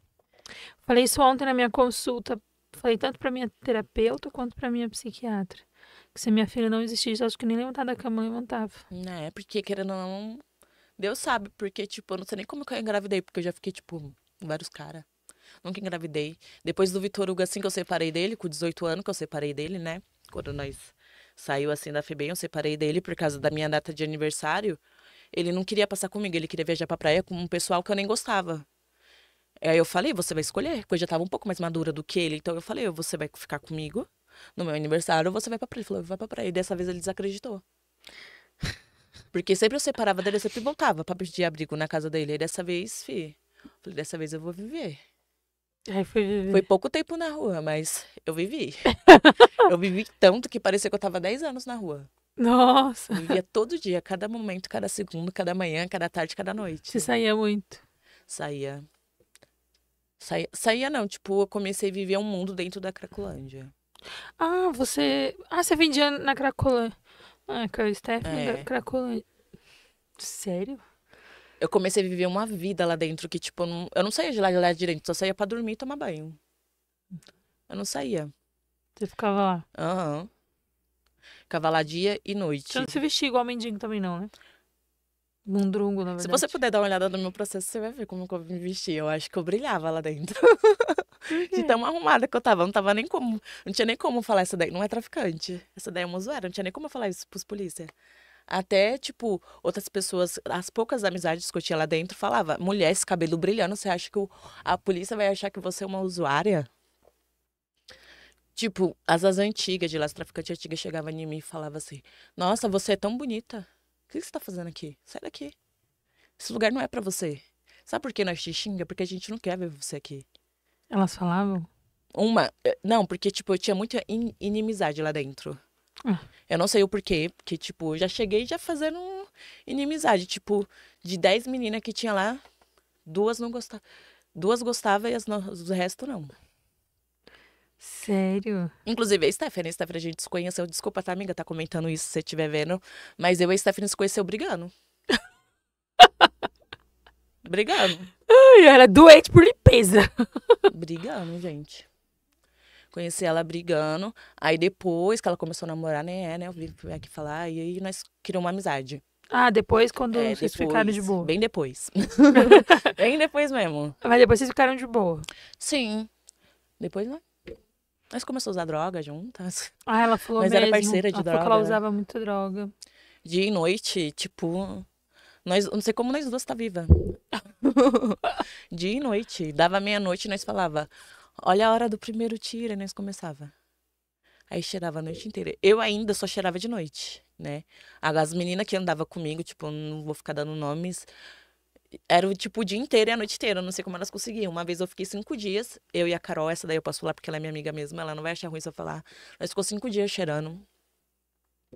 Falei isso ontem na minha consulta. Falei tanto pra minha terapeuta quanto pra minha psiquiatra. Que se minha filha não existisse, acho que nem levantar da cama eu levantava. É, porque querendo ou não, Deus sabe, porque, tipo, eu não sei nem como que eu engravidei, porque eu já fiquei, tipo, vários caras. Nunca engravidei. Depois do Vitor Hugo, assim que eu separei dele, com 18 anos que eu separei dele, né? Quando nós saiu assim da FEBEM, eu separei dele por causa da minha data de aniversário. Ele não queria passar comigo, ele queria viajar pra praia com um pessoal que eu nem gostava. Aí eu falei, você vai escolher, porque eu já tava um pouco mais madura do que ele. Então eu falei, você vai ficar comigo no meu aniversário você vai pra praia. Ele falou, vai pra praia. E dessa vez ele desacreditou. Porque sempre eu separava dele, eu sempre voltava pra pedir abrigo na casa dele. E dessa vez, fi, falei, dessa vez eu vou viver. Aí foi viver. Foi pouco tempo na rua, mas eu vivi. eu vivi tanto que parecia que eu tava 10 anos na rua. Nossa, Eu vivia todo dia, cada momento, cada segundo, cada manhã, cada tarde, cada noite. você saía muito. Saía. Saía, saía não, tipo, eu comecei a viver um mundo dentro da Cracolândia. Ah, você. Ah, você vendia na Cracolândia. Ah, com a Stephanie É. da Cracolândia. Sério? Eu comecei a viver uma vida lá dentro que, tipo, eu não, eu não saía de lá, de lá direito, só saía pra dormir e tomar banho. Eu não saía. Você ficava lá. Aham. Ficava lá dia e noite. Você não se vestia igual mendigo também, não, né? Mundrungo, na Se verdade. você puder dar uma olhada no meu processo, você vai ver como que eu me vestia. Eu acho que eu brilhava lá dentro. De tão arrumada que eu tava. Não tava nem como. Não tinha nem como falar essa daí. Não é traficante. Essa daí é uma zoeira. Não tinha nem como falar isso pros polícia. Até, tipo, outras pessoas, as poucas amizades que eu tinha lá dentro, falava, mulher, esse cabelo brilhando, você acha que o- a polícia vai achar que você é uma usuária? Tipo, as, as antigas de lá, as traficantes antigas chegavam em mim e falavam assim, nossa, você é tão bonita. O que você tá fazendo aqui? Sai daqui. Esse lugar não é pra você. Sabe por que nós te xinga? Porque a gente não quer ver você aqui. Elas falavam? Uma, eh, não, porque, tipo, eu tinha muita in- inimizade lá dentro. Ah. Eu não sei o porquê, porque, tipo, eu já cheguei já fazendo inimizade. Tipo, de 10 meninas que tinha lá, duas não gostavam. Duas gostavam e as no... o resto não. Sério? Inclusive a Stephanie, a Stephanie a gente se conheceu. Desculpa, tá, amiga, tá comentando isso se você estiver vendo. Mas eu e a Stephanie se conheceu brigando. brigando. Ai, eu era doente por limpeza. Brigando, gente. Conheci ela brigando. Aí depois que ela começou a namorar, né, né? Eu vim aqui falar. E aí nós criamos uma amizade. Ah, depois quando É, vocês ficaram de depois, boa. Bem depois. bem depois mesmo. Mas depois vocês ficaram de boa. Sim. Depois, né? Nós começamos a usar droga juntas. Ah, ela falou Mas mesmo. era parceira de ela falou que ela droga. usava muita droga. Dia e noite, tipo. Nós, não sei como nós duas tá viva. Dia e noite. Dava meia-noite e nós falava, olha a hora do primeiro tiro, e nós começava. Aí cheirava a noite inteira. Eu ainda só cheirava de noite, né? As meninas que andavam comigo, tipo, não vou ficar dando nomes, era o tipo o dia inteiro e a noite inteira. Eu não sei como elas conseguiam. Uma vez eu fiquei cinco dias, eu e a Carol, essa daí eu posso falar porque ela é minha amiga mesmo, ela não vai achar ruim se eu falar. Nós ficou cinco dias cheirando.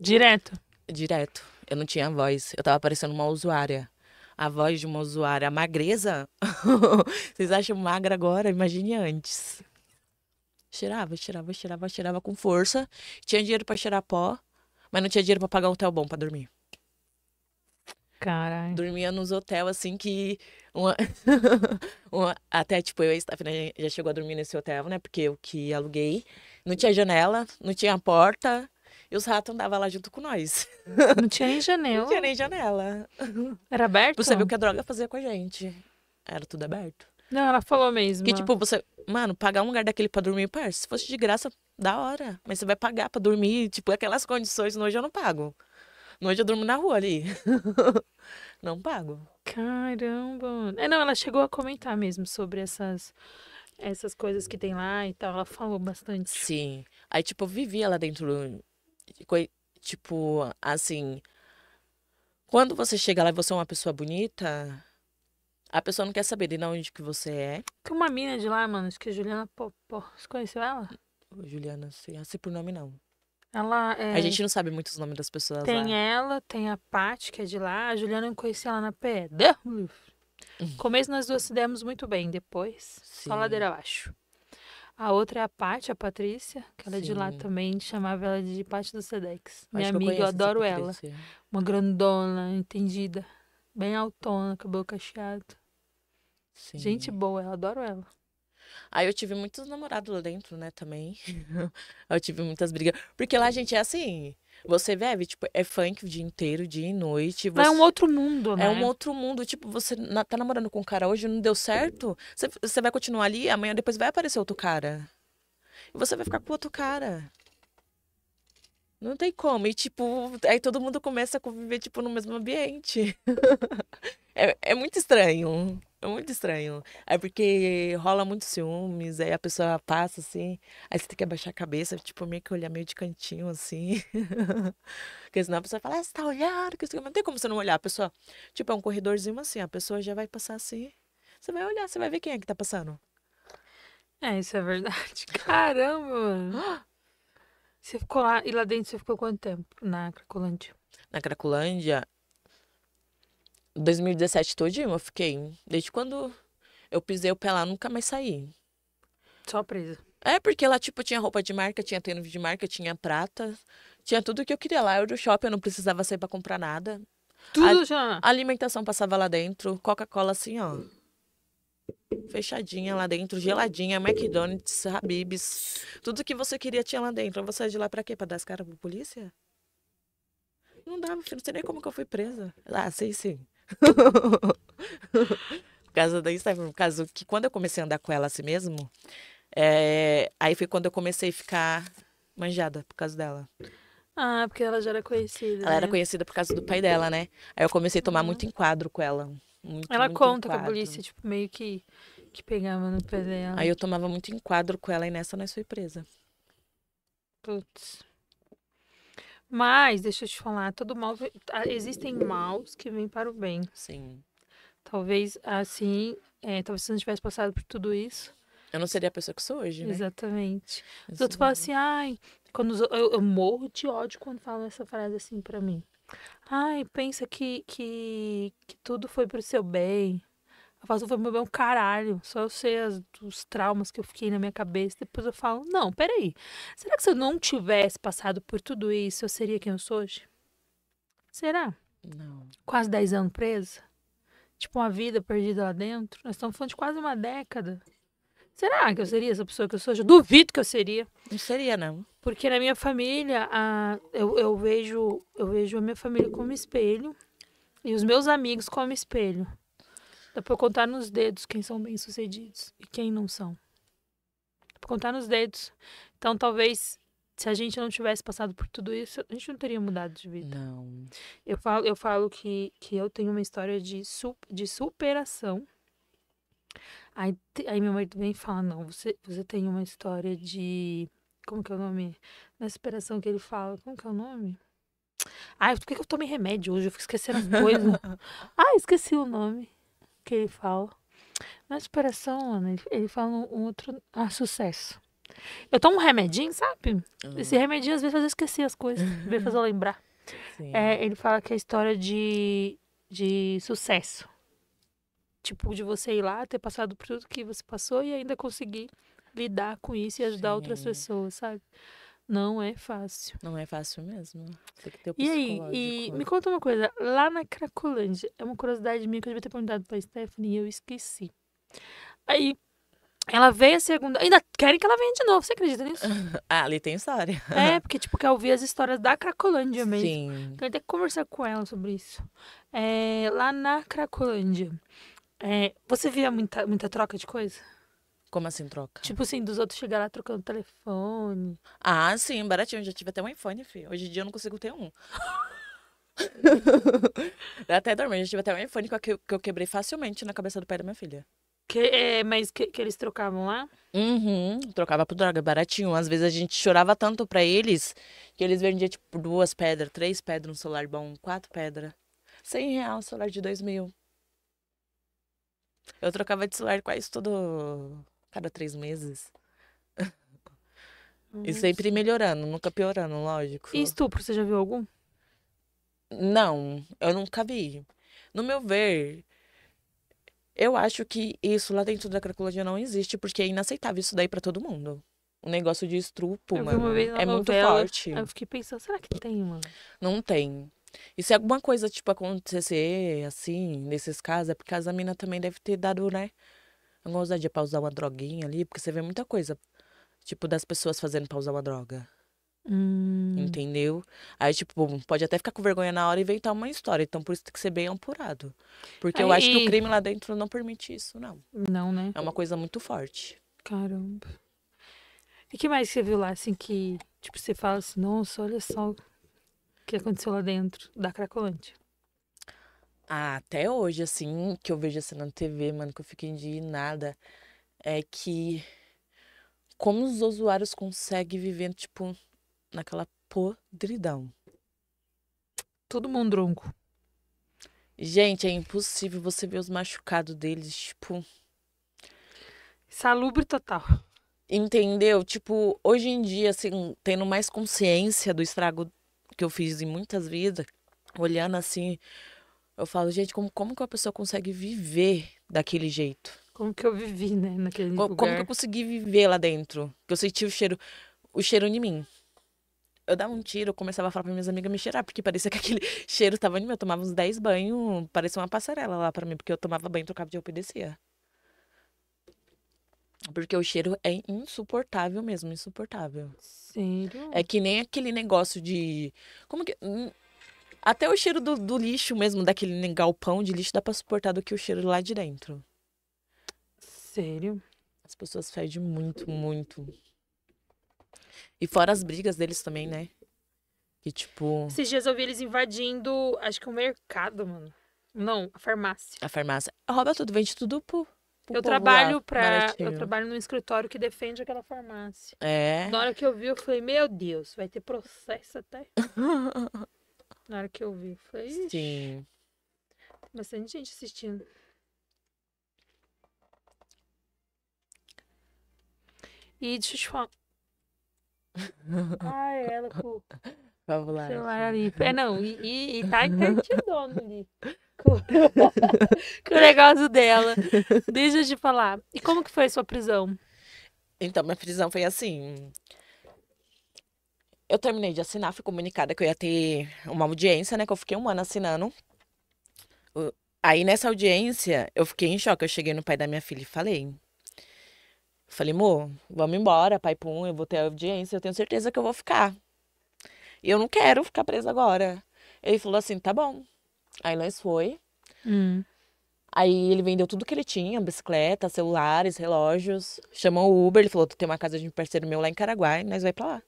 Direto. Direto. Eu não tinha voz. Eu tava parecendo uma usuária. A voz de uma usuária. A magreza. Vocês acham magra agora? Imagine antes. Cheirava, cheirava, cheirava, cheirava com força. Tinha dinheiro pra cheirar pó, mas não tinha dinheiro pra pagar um hotel bom pra dormir. Caralho. Dormia nos hotéis assim que. Uma... uma- Até, tipo, eu e a Stephanie já chegou a dormir nesse hotel, né? Porque eu que aluguei. Não tinha janela, não tinha porta. E os ratos andavam lá junto com nós. Não tinha nem janela. Não tinha nem janela. Era aberto? Você ver o que a droga fazia com a gente. Era tudo aberto. Não, ela falou mesmo. Que tipo, você. Mano, pagar um lugar daquele pra dormir, parça, se fosse de graça, da hora. Mas você vai pagar pra dormir, tipo, aquelas condições, hoje eu não pago. Hoje eu durmo na rua ali. não pago. Caramba. É, não, ela chegou a comentar mesmo sobre essas, essas coisas que tem lá e tal. Ela falou bastante. Sim. Aí, tipo, eu vivia lá dentro. Tipo, assim. Quando você chega lá e você é uma pessoa bonita, a pessoa não quer saber de onde que você é. Tem uma mina de lá, mano, acho que é Juliana Popó. Você conheceu ela? Juliana, sei, assim por nome não. Ela é. A gente não sabe muitos nomes das pessoas Tem lá. ela, tem a Paty, que é de lá. A Juliana eu conheci ela na pedra. Começo nós duas se demos muito bem, depois Sim. só ladeira abaixo. A outra é a Paty, a Patrícia, que ela é de lá Sim. também, chamava ela de Paty do Sedex. Minha Acho amiga, eu, essa adoro ela. Uma grandona, entendida. Bem altona, cabelo cacheado. Sim. Gente boa, eu adoro ela. Aí eu tive muitos namorados lá dentro, né, também. eu tive muitas brigas. Porque lá, gente, é assim. Você bebe, tipo, é funk o dia inteiro, dia e noite. Lá é um você- outro mundo, né? É um outro mundo. Tipo, você tá namorando com um cara hoje, não deu certo. Você, você vai continuar ali, amanhã depois vai aparecer outro cara. E você vai ficar com outro cara. Não tem como. E, tipo, aí todo mundo começa a conviver, tipo, no mesmo ambiente. é, é muito estranho. É muito estranho. É porque rola muito ciúmes, aí a pessoa passa assim, aí você tem que abaixar a cabeça, tipo, meio que olhar meio de cantinho, assim. Porque senão a pessoa fala, ah, você tá olhando, que isso aqui", mas não tem como você não olhar. A pessoa, tipo, é um corredorzinho assim, a pessoa já vai passar assim. Você vai olhar, você vai ver quem é que tá passando. É, isso é verdade. Caramba, mano. Você ficou lá, e lá dentro você ficou quanto tempo na Cracolândia? Na Cracolândia, 2017 todinho eu fiquei. Desde quando eu pisei o pé lá, nunca mais saí. Só presa. É, porque lá, tipo, tinha roupa de marca, tinha tênis de marca, tinha prata, tinha tudo que eu queria lá. Eu do shopping, eu não precisava sair pra comprar nada. Tudo já. A alimentação passava lá dentro, Coca-Cola assim, ó. Fechadinha lá dentro, geladinha, McDonald's, Habib's. Tudo que você queria tinha lá dentro. Você de lá pra quê? Pra dar as caras pra polícia? Não dava, filho. Não sei nem como que eu fui presa. Ah, sei sim. Por causa da Stephanie, por causa que quando eu comecei a andar com ela assim mesmo, é, aí foi quando eu comecei a ficar manjada por causa dela. Ah, porque ela já era conhecida. Ela era né? conhecida por causa do pai dela, né? Aí eu comecei a tomar muito enquadro com ela. Muito, Ela muito conta que a polícia, tipo, meio que, que pegava no pé dela. Aí eu tomava muito enquadro com ela e nessa nós foi presa. Putz. Mas, deixa eu te falar, todo mal. ah, Existem maus que vêm para o bem. Sim. Talvez assim, é, talvez se você não tivesse passado por tudo isso. Eu não seria a pessoa que sou hoje, né? Exatamente. Os outros falam assim, ai, quando eu, eu morro de ódio quando falam essa frase assim pra mim. Ai, pensa que, que, que tudo foi pro seu bem. Eu falo, "Tudo foi meu um caralho. Só eu sei as- os traumas que eu fiquei na minha cabeça. Depois eu falo, não, peraí. Será que se eu não tivesse passado por tudo isso, eu seria quem eu sou hoje? Será? Não. Quase 10 anos presa? Tipo, uma vida perdida lá dentro? Nós estamos falando de quase uma década. Será que eu seria essa pessoa que eu sou hoje? Eu duvido que eu seria. Não seria, não. Porque na minha família, a, eu, eu, vejo, eu vejo a minha família como espelho e os meus amigos como espelho. Dá pra contar nos dedos quem são bem-sucedidos e quem não são. Dá pra contar nos dedos. Então, talvez, se a gente não tivesse passado por tudo isso, a gente não teria mudado de vida. Não. Eu falo, eu falo que, que eu tenho uma história de, su, de superação. Aí, aí meu marido vem e fala, não, você, você tem uma história de... Como que é o nome? Na superação que ele fala, como que é o nome? Ai, por que, que eu tomei remédio hoje? Eu fico esquecendo as coisas. ah, esqueci o nome que ele fala. Na superação, Ana, ele, ele fala um, outro... Ah, sucesso. Eu tomo um remedinho, sabe? Esse remedinho às vezes faz eu esquecer as coisas, às vezes faz eu lembrar. É, ele fala que é a história de, de sucesso. Tipo, de você ir lá, ter passado por tudo que você passou e ainda conseguir lidar com isso e ajudar outras Sim. pessoas, sabe? Não é fácil. Não é fácil mesmo. Tem que ter o E aí, e me conta uma coisa, lá na Cracolândia, é uma curiosidade minha que eu devia ter perguntado pra Stephanie e eu esqueci. Aí, ela veio a segunda. Ainda querem que ela venha de novo, você acredita nisso? Ah, ali tem história. é, porque, tipo, quer ouvir as histórias da Cracolândia mesmo. Sim. Então, eu tenho que conversar com ela sobre isso. É, lá na Cracolândia, é, você via muita, muita troca de coisa? Como assim troca? Tipo assim, dos outros chegar lá trocando telefone. Ah, sim, baratinho. Eu já tive até um iPhone, filho. Hoje em dia eu não consigo ter um. eu até dormi. Eu já tive até um iPhone que eu, que eu quebrei facilmente na cabeça do pai da minha filha. Que, é, mas que, que eles trocavam lá? Uhum, trocava por droga, baratinho. Às vezes a gente chorava tanto pra eles que eles vendiam, tipo, duas pedras, três pedras no celular bom, quatro pedras. Cem real um celular de dois mil. Eu trocava de celular quase todo... cada três meses. E sempre melhorando, nunca piorando, lógico. E estupro, você já viu algum? Não, eu nunca vi. No meu ver, eu acho que isso lá dentro da Cracolândia não existe, porque é inaceitável isso daí pra todo mundo. O negócio de estrupo, Eu mano, é muito novela, forte. Eu fiquei pensando, será que tem, mano? Não tem. E se alguma coisa, tipo, acontecer, assim, nesses casos, é porque a mina também deve ter dado, né? Uma ousadia pra usar uma droguinha ali, porque você vê muita coisa, tipo, das pessoas fazendo pra usar uma droga. Hum, Entendeu? Aí, tipo, pode até ficar com vergonha na hora e inventar uma história. Então, por isso tem que ser bem apurado. Porque eu acho que Aí- o crime lá dentro não permite isso, não. não, né? É uma coisa muito forte. Caramba. E que mais você viu lá, assim, que, tipo, você fala assim, nossa, olha só o que aconteceu lá dentro da Cracolândia. Ah, até hoje, assim, que eu vejo assim na TV, mano, que eu fico indignada, é que como os usuários conseguem viver, tipo, naquela podridão. Todo mundo dronco. Gente, é impossível você ver os machucados deles, tipo, Salubre total. entendeu? Tipo, hoje em dia, assim, tendo mais consciência do estrago que eu fiz em muitas vidas, olhando assim, eu falo, gente, como, como que uma pessoa consegue viver daquele jeito? Como que eu vivi, né, naquele Co- lugar. Como que eu consegui viver lá dentro? Que eu senti o cheiro, o cheiro em mim. Eu dava um tiro, eu começava a falar pra minhas amigas me cheirar, porque parecia que aquele cheiro tava em mim. Eu tomava uns 10 banhos, parecia uma passarela lá pra mim, porque eu tomava banho, trocava de roupa e descia. Porque o cheiro é insuportável mesmo, insuportável. Sério? É que nem aquele negócio de. Como que. Até o cheiro do, do lixo mesmo, daquele galpão de lixo, dá pra suportar do que o cheiro lá de dentro. Sério? As pessoas fedem muito, muito. E fora as brigas deles também, né? Que tipo, Esses dias eu vi eles invadindo, acho que o mercado, mano. Não, a farmácia. a farmácia rouba tudo, vende tudo pro, pro Eu trabalho pra. Eu trabalho num escritório que defende aquela farmácia. É. Na hora que eu vi, eu falei, meu Deus, vai ter processo até. Na hora que eu vi, Ixi, Sim. bastante gente assistindo. E deixa eu te falar. É ela com Vamos lá. celular ali. É, não, e, e, e tá interditando ali. Com, com o negócio dela. Deixa eu te falar. E como que foi a sua prisão? Então, minha prisão foi assim. Eu terminei de assinar, fui comunicada que eu ia ter uma audiência, né? Que eu fiquei um ano assinando. Aí, nessa audiência, eu fiquei em choque. Eu cheguei no pai da minha filha e falei. Falei, amor, vamos embora, pai pum, eu vou ter audiência, eu tenho certeza que eu vou ficar. E eu não quero ficar presa agora. Ele falou assim, tá bom. Aí nós foi. Hum. Aí ele vendeu tudo que ele tinha, bicicleta, celulares, relógios. Chamou o Uber, ele falou, tu tem uma casa de um parceiro meu lá em Caraguá, e nós vai pra lá.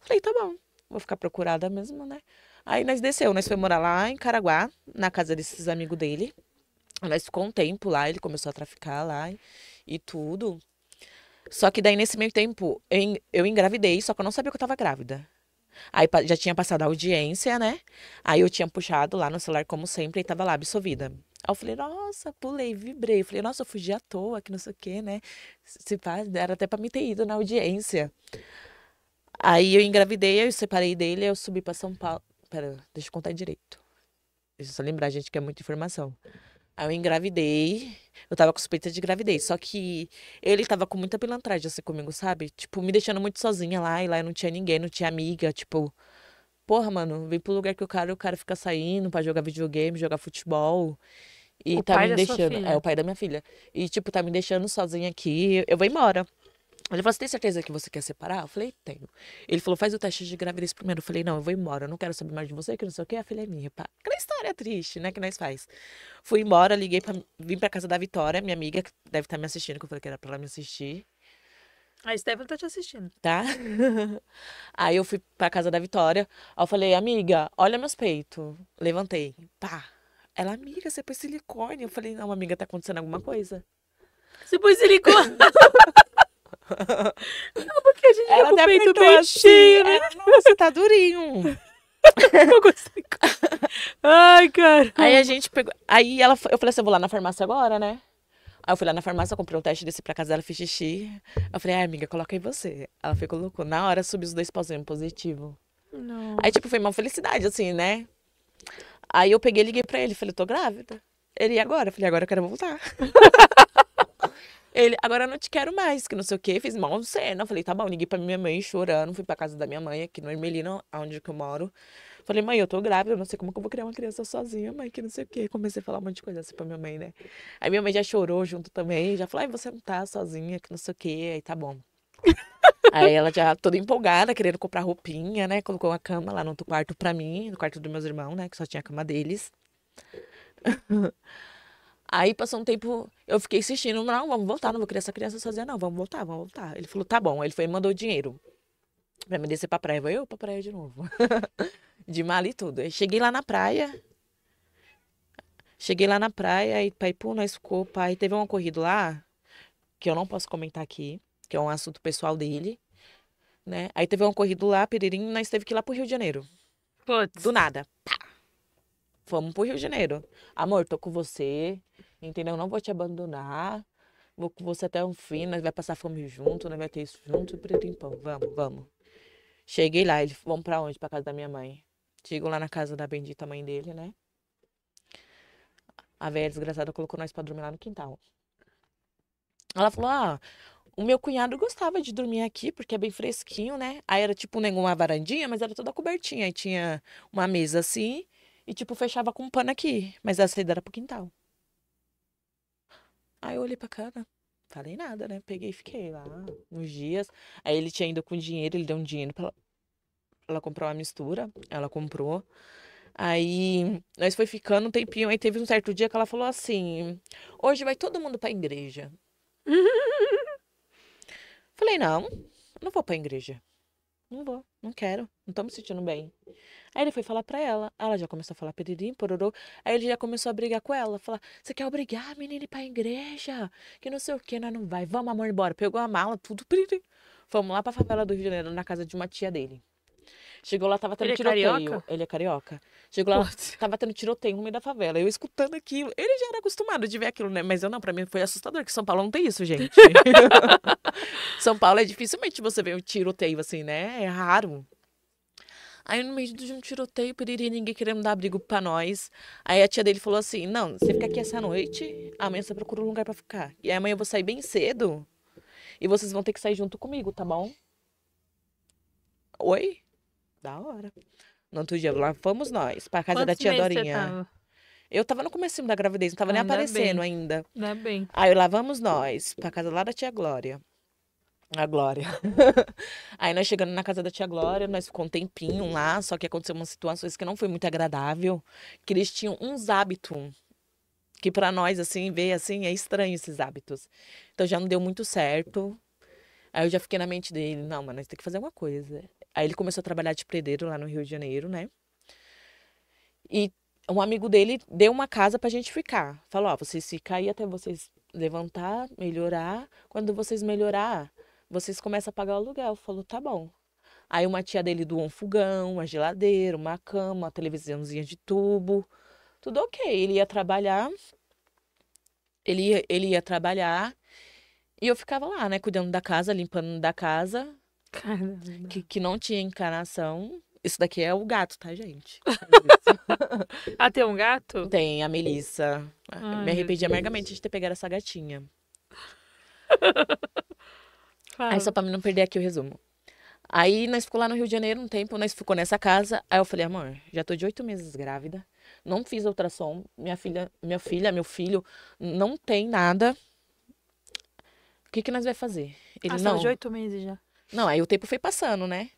Falei, tá bom, vou ficar procurada mesmo, né? Aí nós desceu, nós foi morar lá em Caraguá, na casa desses amigos dele. Nós ficou um tempo lá, ele começou a traficar lá e, e tudo. Só que daí nesse meio tempo eu, eu engravidei, só que eu não sabia que eu tava grávida. Aí já tinha passado a audiência, né? Aí eu tinha puxado lá no celular, como sempre, e tava lá, absolvida. Aí eu falei, nossa, pulei, vibrei. Eu falei, nossa, eu fugi à toa, que não sei o quê, né? Se pá, era até pra me ter ido na audiência. Aí eu engravidei, eu separei dele, eu subi pra São Paulo. Pera, deixa eu contar direito. Deixa eu só lembrar, gente, que é muita informação. Aí eu engravidei, eu tava com suspeita de gravidez, só que ele tava com muita pilantragem assim comigo, sabe? Tipo, me deixando muito sozinha lá, e lá eu não tinha ninguém, não tinha amiga, tipo, porra, mano, vem pro lugar que o cara, o cara fica saindo pra jogar videogame, jogar futebol. E O tá pai me deixando, é o pai da minha filha. E tipo, tá me deixando sozinha aqui, eu vou embora. Ele falou, você tem certeza que você quer separar? Eu falei, tenho. Ele falou, faz o teste de gravidez primeiro. Eu falei, não, eu vou embora, eu não quero saber mais de você, que não sei o quê, a filha é minha. Pá. Aquela história triste, né, que nós faz. Fui embora, liguei pra, vim pra casa da Vitória, minha amiga, que deve estar me assistindo, que eu falei que era pra ela me assistir, A Stephanie tá te assistindo. tá? Aí eu fui pra casa da Vitória, aí eu falei, amiga, olha meus peitos. Levantei, pá. Ela, amiga, você pôs silicone. Eu falei, não, amiga, tá acontecendo alguma coisa. Você pôs silicone. não, porque a gente Ela tá com o peito bem assim, cheio, né? ela, Nossa, tá durinho. Ficou silicone. Ai, cara. Aí a gente pegou. Aí ela, eu falei assim, eu vou lá na farmácia agora, né? Aí eu fui lá na farmácia, comprei um teste, desci pra casa dela, fiz xixi. Eu falei, ai, amiga, coloca aí você. Ela foi colocou. Na hora subiu os dois pauzinhos positivo. Não. Aí, tipo, foi uma felicidade, assim, né? Aí eu peguei e liguei pra ele, falei, tô grávida. Ele, e agora? Eu falei, agora eu quero voltar. Ele, agora eu não te quero mais, que não sei o quê, fiz mal cena. Falei, tá bom, liguei pra minha mãe chorando, fui pra casa da minha mãe, aqui no Ermelino, onde que eu moro. Falei, mãe, eu tô grávida, eu não sei como que eu vou criar uma criança sozinha, mãe, que não sei o quê. Comecei a falar um monte de coisa assim pra minha mãe, né? Aí minha mãe já chorou junto também, já falou, ai, você não tá sozinha, que não sei o quê, aí tá bom. Aí ela já toda empolgada, querendo comprar roupinha, né? Colocou uma cama lá no outro quarto pra mim, no quarto dos meus irmãos, né? Que só tinha a cama deles. Aí passou um tempo, eu fiquei insistindo, não, vamos voltar, não vou criar essa criança sozinha, não, vamos voltar, vamos voltar. Ele falou, tá bom. Ele foi e mandou dinheiro pra me descer pra praia. Eu pra praia de novo. de mala e tudo. Aí cheguei lá na praia. Cheguei lá na praia e pai, pô, nós ficou, pai. Teve um ocorrido lá, que eu não posso comentar aqui, que é um assunto pessoal dele, né? Aí teve um ocorrido lá, Peririm, nós teve que ir lá pro Rio de Janeiro. Putz. Do nada. Pá. Fomos pro Rio de Janeiro. Amor, tô com você, entendeu? Não vou te abandonar. Vou com você até o fim, nós vai passar fome junto, nós vai ter isso junto, preto pão. Vamos, vamos. Cheguei lá, eles vão pra onde? Pra casa da minha mãe. Chego lá na casa da bendita mãe dele, né? A velha desgraçada colocou nós pra dormir lá no quintal. Ela falou: Ah, o meu cunhado gostava de dormir aqui, porque é bem fresquinho, né? Aí era tipo um- uma varandinha, mas era toda cobertinha. Aí tinha uma mesa assim, e tipo, fechava com um pano aqui. Mas a saída era pro quintal. Aí eu olhei pra cara, falei nada, né? Peguei e fiquei lá uns dias. Aí ele tinha ido com dinheiro, ele deu um dinheiro pra ela. Ela comprou uma mistura, ela comprou. Aí nós foi ficando um tempinho, aí teve um certo dia que ela falou assim: "Hoje vai todo mundo pra igreja". Falei: "Não, não vou pra igreja. Não vou, não quero, não tô me sentindo bem". Aí ele foi falar pra ela, ela já começou a falar peririm, pororô. Aí ele já começou a brigar com ela, falar: "Você quer obrigar a menina a ir pra igreja? Que não sei o que, nós não vai. Vamos, amor, embora". Pegou a mala, tudo peririm. Fomos lá pra favela do Rio de Janeiro, na casa de uma tia dele. Chegou lá, tava tendo Ele é tiroteio. carioca? Ele é carioca. Chegou lá, Putz. tava tendo tiroteio no meio da favela. Eu escutando aquilo. Ele já era acostumado de ver aquilo, né? Mas eu não, pra mim foi assustador, que São Paulo não tem isso, gente. São Paulo é dificilmente você ver um tiroteio assim, né? É raro. Aí no meio de um tiroteio, piriri, ninguém querendo dar abrigo pra nós. Aí a tia dele falou assim: Não, você fica aqui essa noite, amanhã você procura um lugar pra ficar. E amanhã eu vou sair bem cedo. E vocês vão ter que sair junto comigo, tá bom? Oi? Da hora. No outro dia, lá fomos nós, pra casa da Quantos tia meses você Dorinha. tava? Eu tava no comecinho da gravidez, não tava nem aparecendo bem. ainda. Ainda bem. Aí lá vamos nós, pra casa lá da tia Glória. A Glória. Aí nós chegando na casa da tia Glória, nós ficamos um tempinho lá, só que aconteceu umas situações que não foi muito agradável, que eles tinham uns hábitos que pra nós assim, ver assim, é estranho esses hábitos. Então já não deu muito certo. Aí eu já fiquei na mente dele, não, mas nós tem que fazer alguma coisa. Aí ele começou a trabalhar de predeiro lá no Rio de Janeiro, né? E um amigo dele deu uma casa pra gente ficar. Falou, ó, vocês ficam aí até vocês levantar, melhorar. Quando vocês melhorar, vocês começam a pagar o aluguel. Falou, tá bom. Aí uma tia dele doou um fogão, uma geladeira, uma cama, uma televisãozinha de tubo. Tudo ok. Ele ia trabalhar. Ele ia, ele ia trabalhar. E eu ficava lá, né, cuidando da casa, limpando da casa, Caramba. que, que não tinha encanação. Isso daqui é o gato, tá, gente? Ah, tem um gato? Tem a Melissa. Ai, Me arrependi amargamente de ter pegado essa gatinha. Fala. Aí, só pra mim não perder aqui o resumo. Aí, nós ficou lá no Rio de Janeiro um tempo, nós ficou nessa casa. Aí eu falei, amor, já tô de oito meses grávida. Não fiz ultrassom. Minha filha, minha filha, meu filho, não tem nada. O que que nós vai fazer? Ele, ah, não. de oito meses já. Não, aí o tempo foi passando, né?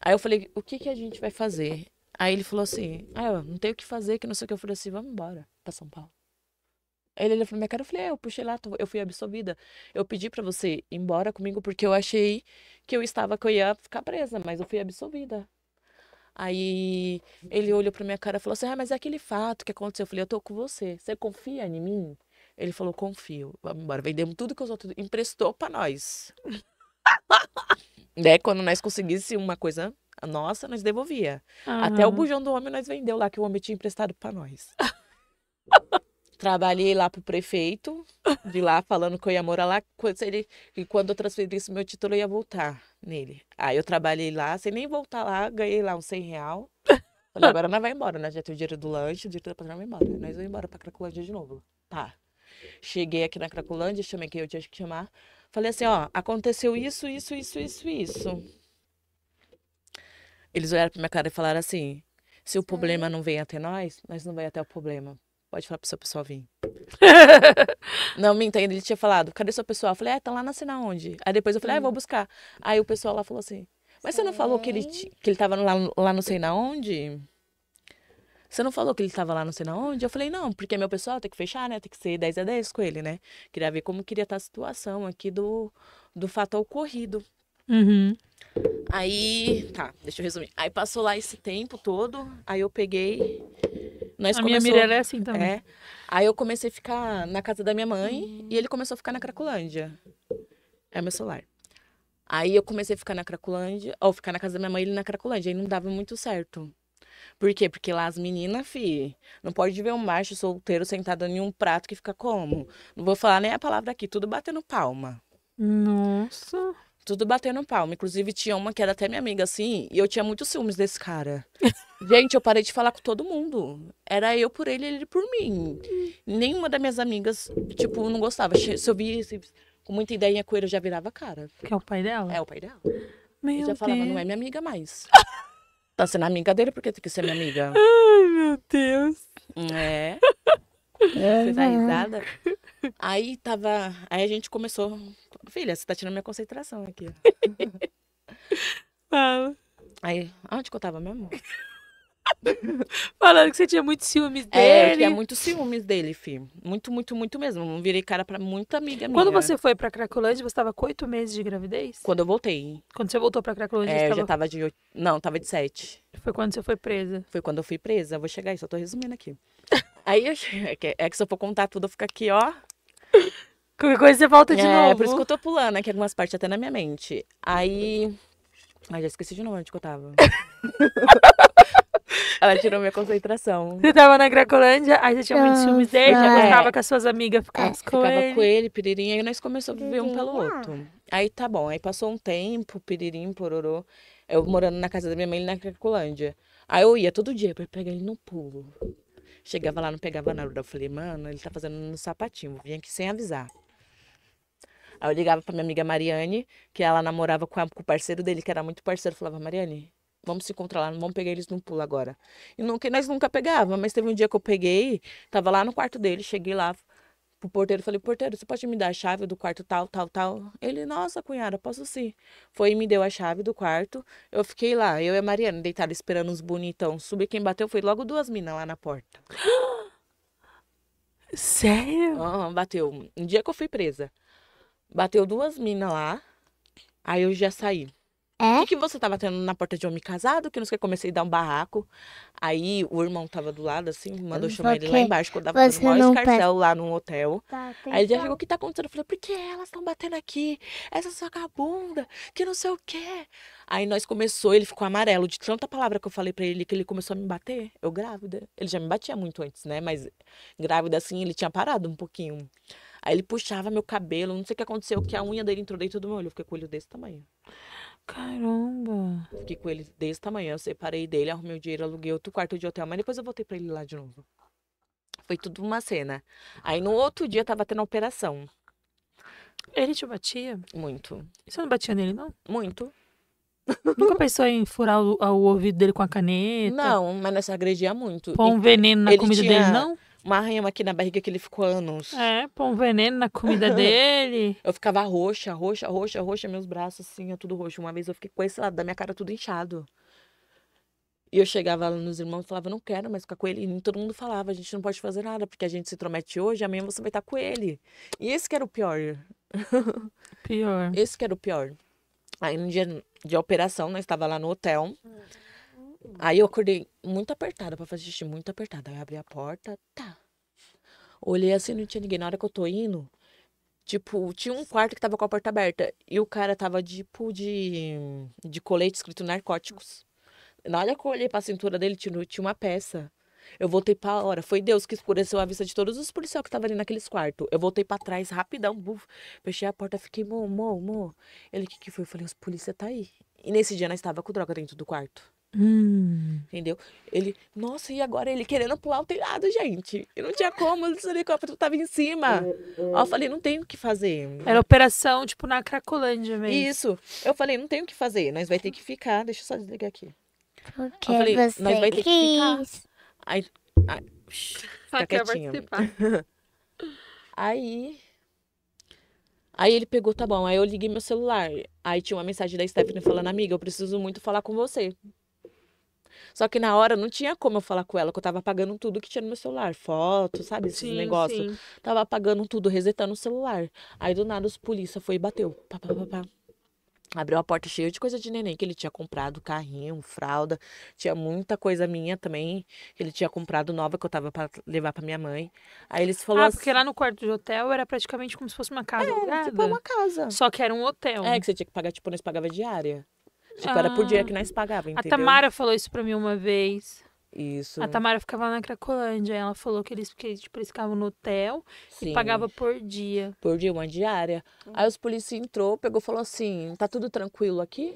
Aí eu falei, o que que a gente vai fazer? Aí ele falou assim, ah, eu não tenho o que fazer, que não sei o que. Eu falei assim, vamos embora pra São Paulo. Ele olhou pra minha cara, eu falei, é, eu puxei lá, eu fui absolvida. Eu pedi pra você ir embora comigo porque eu achei que eu estava, que eu ia ficar presa, mas eu fui absolvida. Aí ele olhou pra minha cara e falou assim, ah, mas é aquele fato que aconteceu. Eu falei, eu tô com você, você confia em mim? Ele falou, confio, vamos embora. Vendemos tudo que os outros emprestou pra nós. né? Quando nós conseguisse uma coisa nossa, nós devolvia. Até o bujão do homem nós vendeu lá, que o homem tinha emprestado pra nós. Trabalhei lá pro prefeito, de lá, falando que eu ia morar lá, quando ele, e quando eu transferisse meu título, eu ia voltar nele. Aí eu trabalhei lá, sem nem voltar lá, ganhei lá uns 100 real. Falei, agora nós vai embora, né? Já tem o dinheiro do lanche, o dinheiro da patrão vai embora. Nós vamos embora pra Cracolândia de novo. Tá. Cheguei aqui na Cracolândia, chamei quem eu tinha que chamar. Falei assim, ó, aconteceu isso, isso, isso, isso, isso. Eles olharam pra minha cara e falaram assim, se o problema não vem até nós, nós não vai até o problema. Pode falar pro seu pessoal vir. não, entende. Ele tinha falado, cadê seu pessoal? Eu falei, é, tá lá na cena onde? Aí depois eu falei, ah, eu vou buscar. Aí o pessoal lá falou assim, mas você não falou que ele, que ele tava lá, lá não sei na onde? Você não falou que ele tava lá não sei na onde? Eu falei, não, porque meu pessoal tem que fechar, né? Tem que ser 10 a 10 com ele, né? Queria ver como queria estar a situação aqui do, do fato ocorrido. Uhum. Aí, tá, deixa eu resumir. Aí passou lá esse tempo todo, aí eu peguei. Nós A minha começou, Mirella é assim também. é. Aí eu comecei a ficar na casa da minha mãe e ele começou a ficar na Cracolândia. É meu celular. Aí eu comecei a ficar na Cracolândia, ou ficar na casa da minha mãe e ele na Cracolândia. Aí não dava muito certo. Por quê? Porque lá as meninas, fi, não pode ver um macho solteiro sentado em um prato que fica como? Não vou falar nem a palavra aqui, tudo batendo palma. Nossa. Tudo batendo palma. Inclusive, tinha uma que era até minha amiga, assim, e eu tinha muitos ciúmes desse cara. Gente, eu parei de falar com todo mundo. Era eu por ele e ele por mim. Nenhuma das minhas amigas, tipo, não gostava. Se eu visse com muita ideia com ele, eu já virava cara. Que é o pai dela? É o pai dela. Meu Eu já falava, Deus. não é minha amiga mais. Tá sendo amiga dele porque tem que ser minha amiga. Ai, meu Deus. É. Você tá risada? Aí tava. Aí a gente começou. Filha, você tá tirando minha concentração aqui. Fala. Aí, onde que eu tava mesmo? Falando que você tinha muitos ciúmes É, eu dele. tinha muito ciúmes dele, filho. Muito, muito, muito mesmo. Não virei cara pra muita amiga minha. Quando você foi pra Cracolândia, você estava com oito meses de gravidez? Quando eu voltei. Quando você voltou pra Cracolândia, É, você eu tava... já tava de oito. Não, tava de sete. foi quando você foi presa. Foi quando eu fui presa. Eu Vou chegar aí, só tô resumindo aqui. Aí eu é que, é que se eu for contar tudo, eu fico aqui, ó. Qualquer coisa você volta de é, novo. por isso que eu tô pulando aqui algumas partes até na minha mente. Aí. Ai, já esqueci de novo onde que eu tava. Ela tirou minha concentração. Você tava na Cracolândia, aí você tinha muitos ciúmes dele, já É. gostava que as suas amigas ficassem com Ficava ele. com ele, piririnha, e nós começamos a viver um pelo outro. Aí tá bom, aí passou um tempo, piririm, pororô. Eu morando na casa da minha mãe na Cracolândia. Aí eu ia todo dia pra pegar ele no pulo. Chegava lá, não pegava nada. Eu falei, mano, ele tá fazendo no sapatinho, vim aqui sem avisar. Aí eu ligava pra minha amiga Mariane, que ela namorava com, a- com o parceiro dele, que era muito parceiro. Eu falava, Mariane, vamos se lá, não vamos pegar eles no pulo agora. E nunca, nós nunca pegava, mas teve um dia que eu peguei, tava lá no quarto dele, cheguei lá pro porteiro, falei, porteiro, você pode me dar a chave do quarto tal, tal, tal? Ele, nossa, cunhada, posso sim. Foi e me deu a chave do quarto, eu fiquei lá, eu e a Mariana, deitada esperando os bonitão. Subi, quem bateu foi logo duas minas lá na porta. Sério? Aham, bateu. Um dia que eu fui presa. Bateu duas minas lá. Aí eu já saí. O É? que, que você tava tendo na porta de homem casado? Que não sei, comecei a dar um barraco. Aí o irmão tava do lado, assim, mandou chamar ele lá embaixo, quando eu tava fazendo maior escarcel lá no hotel. Tá, Aí ele já chegou, o que tá acontecendo? Eu falei, por que elas estão batendo aqui? Essa vagabunda, que não sei o quê. Aí nós começou, ele ficou amarelo de tanta palavra que eu falei pra ele, que ele começou a me bater. Eu grávida. Ele já me batia muito antes, né? Mas grávida assim, ele tinha parado um pouquinho. Aí ele puxava meu cabelo, não sei o que aconteceu, que a unha dele entrou dentro do meu olho. Eu fiquei com o olho desse tamanho. Caramba. Fiquei com ele desse tamanho. Eu separei dele, arrumei o dinheiro, aluguei outro quarto de hotel, mas depois eu voltei pra ele lá de novo. Foi tudo uma cena. Aí no outro dia tava tendo operação. Ele te batia? Muito. Você não batia nele, não? Muito. Nunca pensou em furar o, o ouvido dele com a caneta? Não, mas nós agredia muito. Pôr um veneno na ele comida tinha- dele, não? Uma arranhama aqui na barriga que ele ficou anos. É, pôr um veneno na comida dele. Eu ficava roxa, roxa, roxa, roxa, meus braços assim, tudo roxo. Uma vez eu fiquei com esse lado da minha cara tudo inchado. E eu chegava lá nos irmãos e falava, não quero mais ficar com ele. E todo mundo falava, a gente não pode fazer nada, porque a gente se intromete hoje, amanhã você vai estar com ele. E esse que era o pior. Pior. Esse que era o pior. Aí no dia de operação, nós estava lá no hotel. Aí eu acordei muito apertada pra fazer xixi, muito apertada. Aí eu abri a porta, tá. Olhei assim, não tinha ninguém. Na hora que eu tô indo, tipo, tinha um quarto que tava com a porta aberta. E o cara tava, tipo, de, de colete escrito narcóticos. Na hora que eu olhei pra cintura dele, tinha, tinha uma peça. Eu voltei pra hora. Foi Deus que escureceu a vista de todos os policiais que estavam ali naqueles quartos. Eu voltei pra trás rapidão, buf, fechei a porta, fiquei, mo, mo, mo. Ele, o que que foi? Eu falei, os polícia tá aí. E nesse dia nós estava com droga dentro do quarto. Hum. Entendeu? Ele, nossa, e agora ele querendo pular o telhado, gente? E não tinha como, esse helicóptero tava em cima. Aí eu falei, não tem o que fazer. Era operação, tipo, na Cracolândia mesmo. Isso. Eu falei, não tem o que fazer, nós vai ter que ficar. Deixa eu só desligar aqui. Porque Eu falei, você nós vai ter que ficar. Aí, aí, shh, fica quietinho. Aí. Aí ele pegou, tá bom. Aí eu liguei meu celular. Aí tinha uma mensagem da Stephanie falando, amiga, eu preciso muito falar com você. Só que na hora não tinha como eu falar com ela, que eu tava apagando tudo que tinha no meu celular. Foto, sabe? Esses Sim, negócios. sim. Tava apagando tudo, resetando o celular. Aí do nada os polícia foi e bateu. Pá, pá, pá, pá. Abriu a porta cheia de coisa de neném que ele tinha comprado, carrinho, fralda. Tinha muita coisa minha também, que ele tinha comprado nova que eu tava pra levar pra minha mãe. Aí eles falaram Ah, porque lá no quarto de hotel era praticamente como se fosse uma casa assim, alugada. tipo, é uma casa. Só que era um hotel. É, que você tinha que pagar, tipo, nós pagava diária. Tipo, era por dia que nós pagava, A entendeu? Tamara falou isso pra mim uma vez. Isso. A Tamara ficava na Cracolândia. Ela falou que eles, que, tipo, eles ficavam no hotel Sim, e pagava por dia. por dia, uma diária. Aí os polícia entrou, pegou e falou assim, tá tudo tranquilo aqui?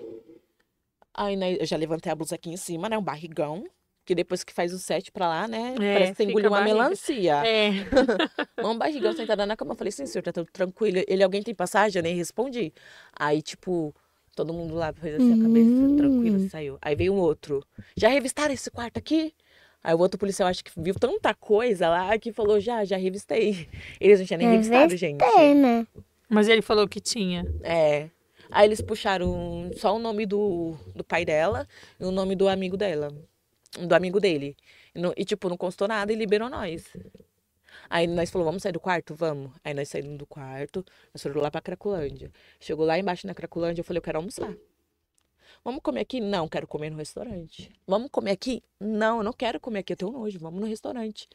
Aí né, eu já levantei a blusa aqui em cima, né, um barrigão. Que depois que faz o sete pra lá, né, É, parece que você engoliu a uma melancia. É. Um barrigão sentada na cama. Eu falei, sim, senhor, tá tudo tranquilo. Ele, alguém tem passagem? Eu nem respondi. Aí, tipo, todo mundo lá fez assim a cabeça, Hum. tranquilo, saiu. Aí veio um outro. Já revistaram esse quarto aqui? Aí o outro policial, acho que viu tanta coisa lá, que falou, já, já revistei. Eles não tinham nem revistado, gente. É, né? Mas ele falou que tinha. É. Aí eles puxaram só o nome do, do pai dela e o nome do amigo dela. Do amigo dele. E, não- e, tipo, não constou nada e liberou nós. Aí nós falou, vamos sair do quarto? Vamos. Aí nós saímos do quarto, nós fomos lá pra Cracolândia. Chegou lá embaixo na Cracolândia, eu falei, eu quero almoçar. Vamos comer aqui? Não, quero comer no restaurante. Vamos comer aqui? Não, eu não quero comer aqui, eu tenho nojo, vamos no restaurante.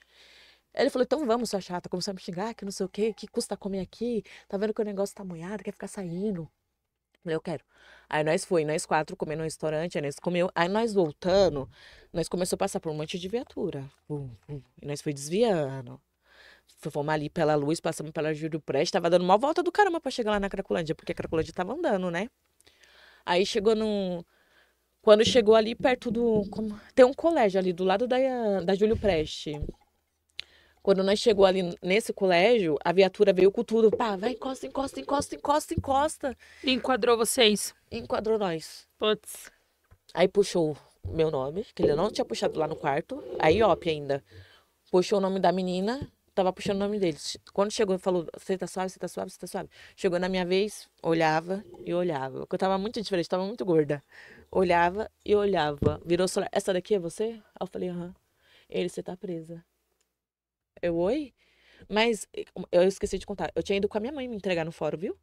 Ele falou, então vamos, sua chata. Começou a me xingar, que não sei o quê, que custa comer aqui. Tá vendo que o negócio tá molhado, quer ficar saindo. Falei, eu quero. Aí nós foi, nós quatro comendo no restaurante, aí nós comeu. Aí nós voltando, nós começou a passar por um monte de viatura. E nós foi desviando. Fomos ali pela luz, passamos pela Júlio Preste, tava dando uma volta do caramba pra chegar lá na Cracolândia, porque a Cracolândia tava andando, né? Aí chegou num. Quando chegou ali perto do. como- Tem um colégio ali do lado da, da Júlio Preste. Quando nós chegou ali nesse colégio, a viatura veio com tudo. Pá, vai, encosta, encosta, encosta, encosta, encosta. E enquadrou vocês. Enquadrou nós. Putz. Aí puxou meu nome, que ele não tinha puxado lá no quarto. Aí, IOP ainda. Puxou o nome da menina, tava puxando o nome deles. Quando chegou, falou: Você tá suave, você tá suave, você tá suave. Chegou na minha vez, olhava e olhava. Eu tava muito diferente, tava muito gorda. Olhava e olhava. Virou celular: Essa daqui é você? Aí eu falei: Aham. Ele, você tá presa. Eu, oi? Mas eu esqueci de contar. Eu tinha ido com a minha mãe me entregar no fórum, viu?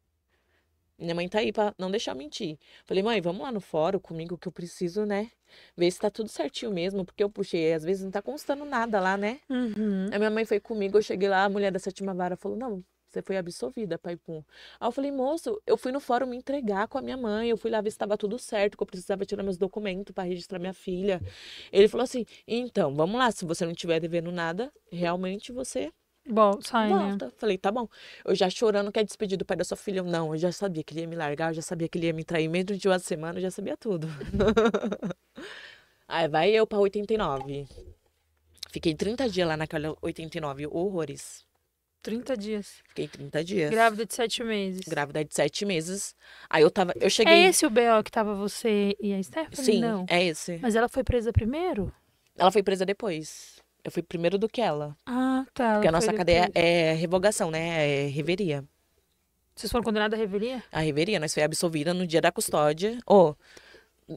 Minha mãe tá aí pra não deixar eu mentir. Falei, mãe, vamos lá no fórum comigo que eu preciso, né? Ver se tá tudo certinho mesmo, porque eu puxei. Às vezes não tá constando nada lá, né? Uhum. Aí minha mãe foi comigo, eu cheguei lá, a mulher da sétima vara falou, não, você foi absolvida, pai pum. Aí eu falei, moço, eu fui no fórum me entregar com a minha mãe, eu fui lá ver se estava tudo certo, que eu precisava tirar meus documentos para registrar minha filha. Ele falou assim, então, vamos lá, se você não tiver devendo nada, realmente você Bom, sai, né? volta. Falei, tá bom. Eu já chorando, quer despedir do pai da sua filha? Eu, não, eu já sabia que ele ia me largar, eu já sabia que ele ia me trair, mesmo de uma semana, eu já sabia tudo. Aí vai eu pra 89. Fiquei 30 dias lá naquela 89, horrores. 30 dias. Fiquei 30 dias. Grávida de 7 meses. Grávida de 7 meses. Aí eu tava, eu É cheguei. esse o B.O. que tava você e a Stephanie? Sim, Não. é esse. Mas ela foi presa primeiro? Ela foi presa depois. Eu fui primeiro do que ela. Ah, tá. Porque a nossa cadeia depois. é revogação, né? É reveria. Vocês foram condenadas à revelia? A reveria, nós foi absolvida no dia da custódia. Ou,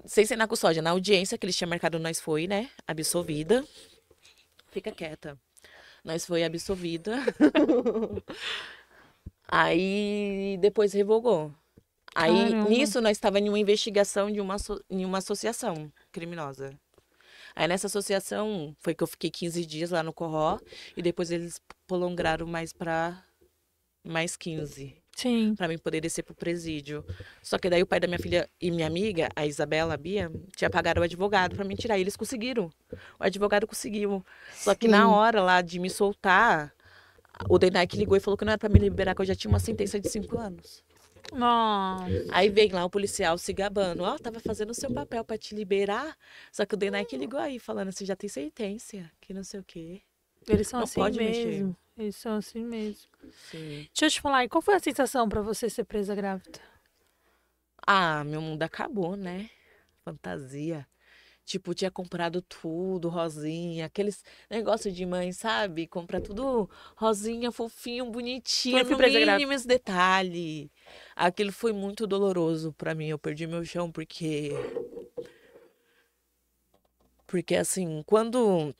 sem ser na custódia, na audiência que eles tinham marcado, nós foi, né? Absolvida. Fica quieta. Nós foi absolvida. Aí depois revogou. Aí Caramba. nisso nós estava em uma investigação de uma, em uma associação criminosa. Aí nessa associação foi que eu fiquei 15 dias lá no Corró e depois eles prolongaram mais para mais 15. Sim. Pra mim poder descer pro presídio. Só que daí o pai da minha filha e minha amiga, a Isabela, a Bia, tinha pagado o advogado pra me tirar. E eles conseguiram. O advogado conseguiu. Só que na Sim. hora lá de me soltar, o Denike ligou e falou que não era pra me liberar, que eu já tinha uma sentença de cinco anos. Nossa. Aí vem lá o policial se gabando. Ó, tava fazendo o seu papel pra te liberar. Só que o Denike ligou aí, falando assim, já tem sentença, que não sei o quê. Eles são Não assim pode mexer. mesmo. Eles são assim mesmo. Sim. Deixa eu te falar, e qual foi a sensação pra você ser presa grávida? Ah, meu mundo acabou, né? Fantasia. Tipo, tinha comprado tudo, rosinha, aqueles negócio de mãe, sabe? Comprar tudo rosinha, fofinho, bonitinho, no grávida. mínimos detalhe. Aquilo foi muito doloroso pra mim. Eu perdi meu chão porque porque assim, quando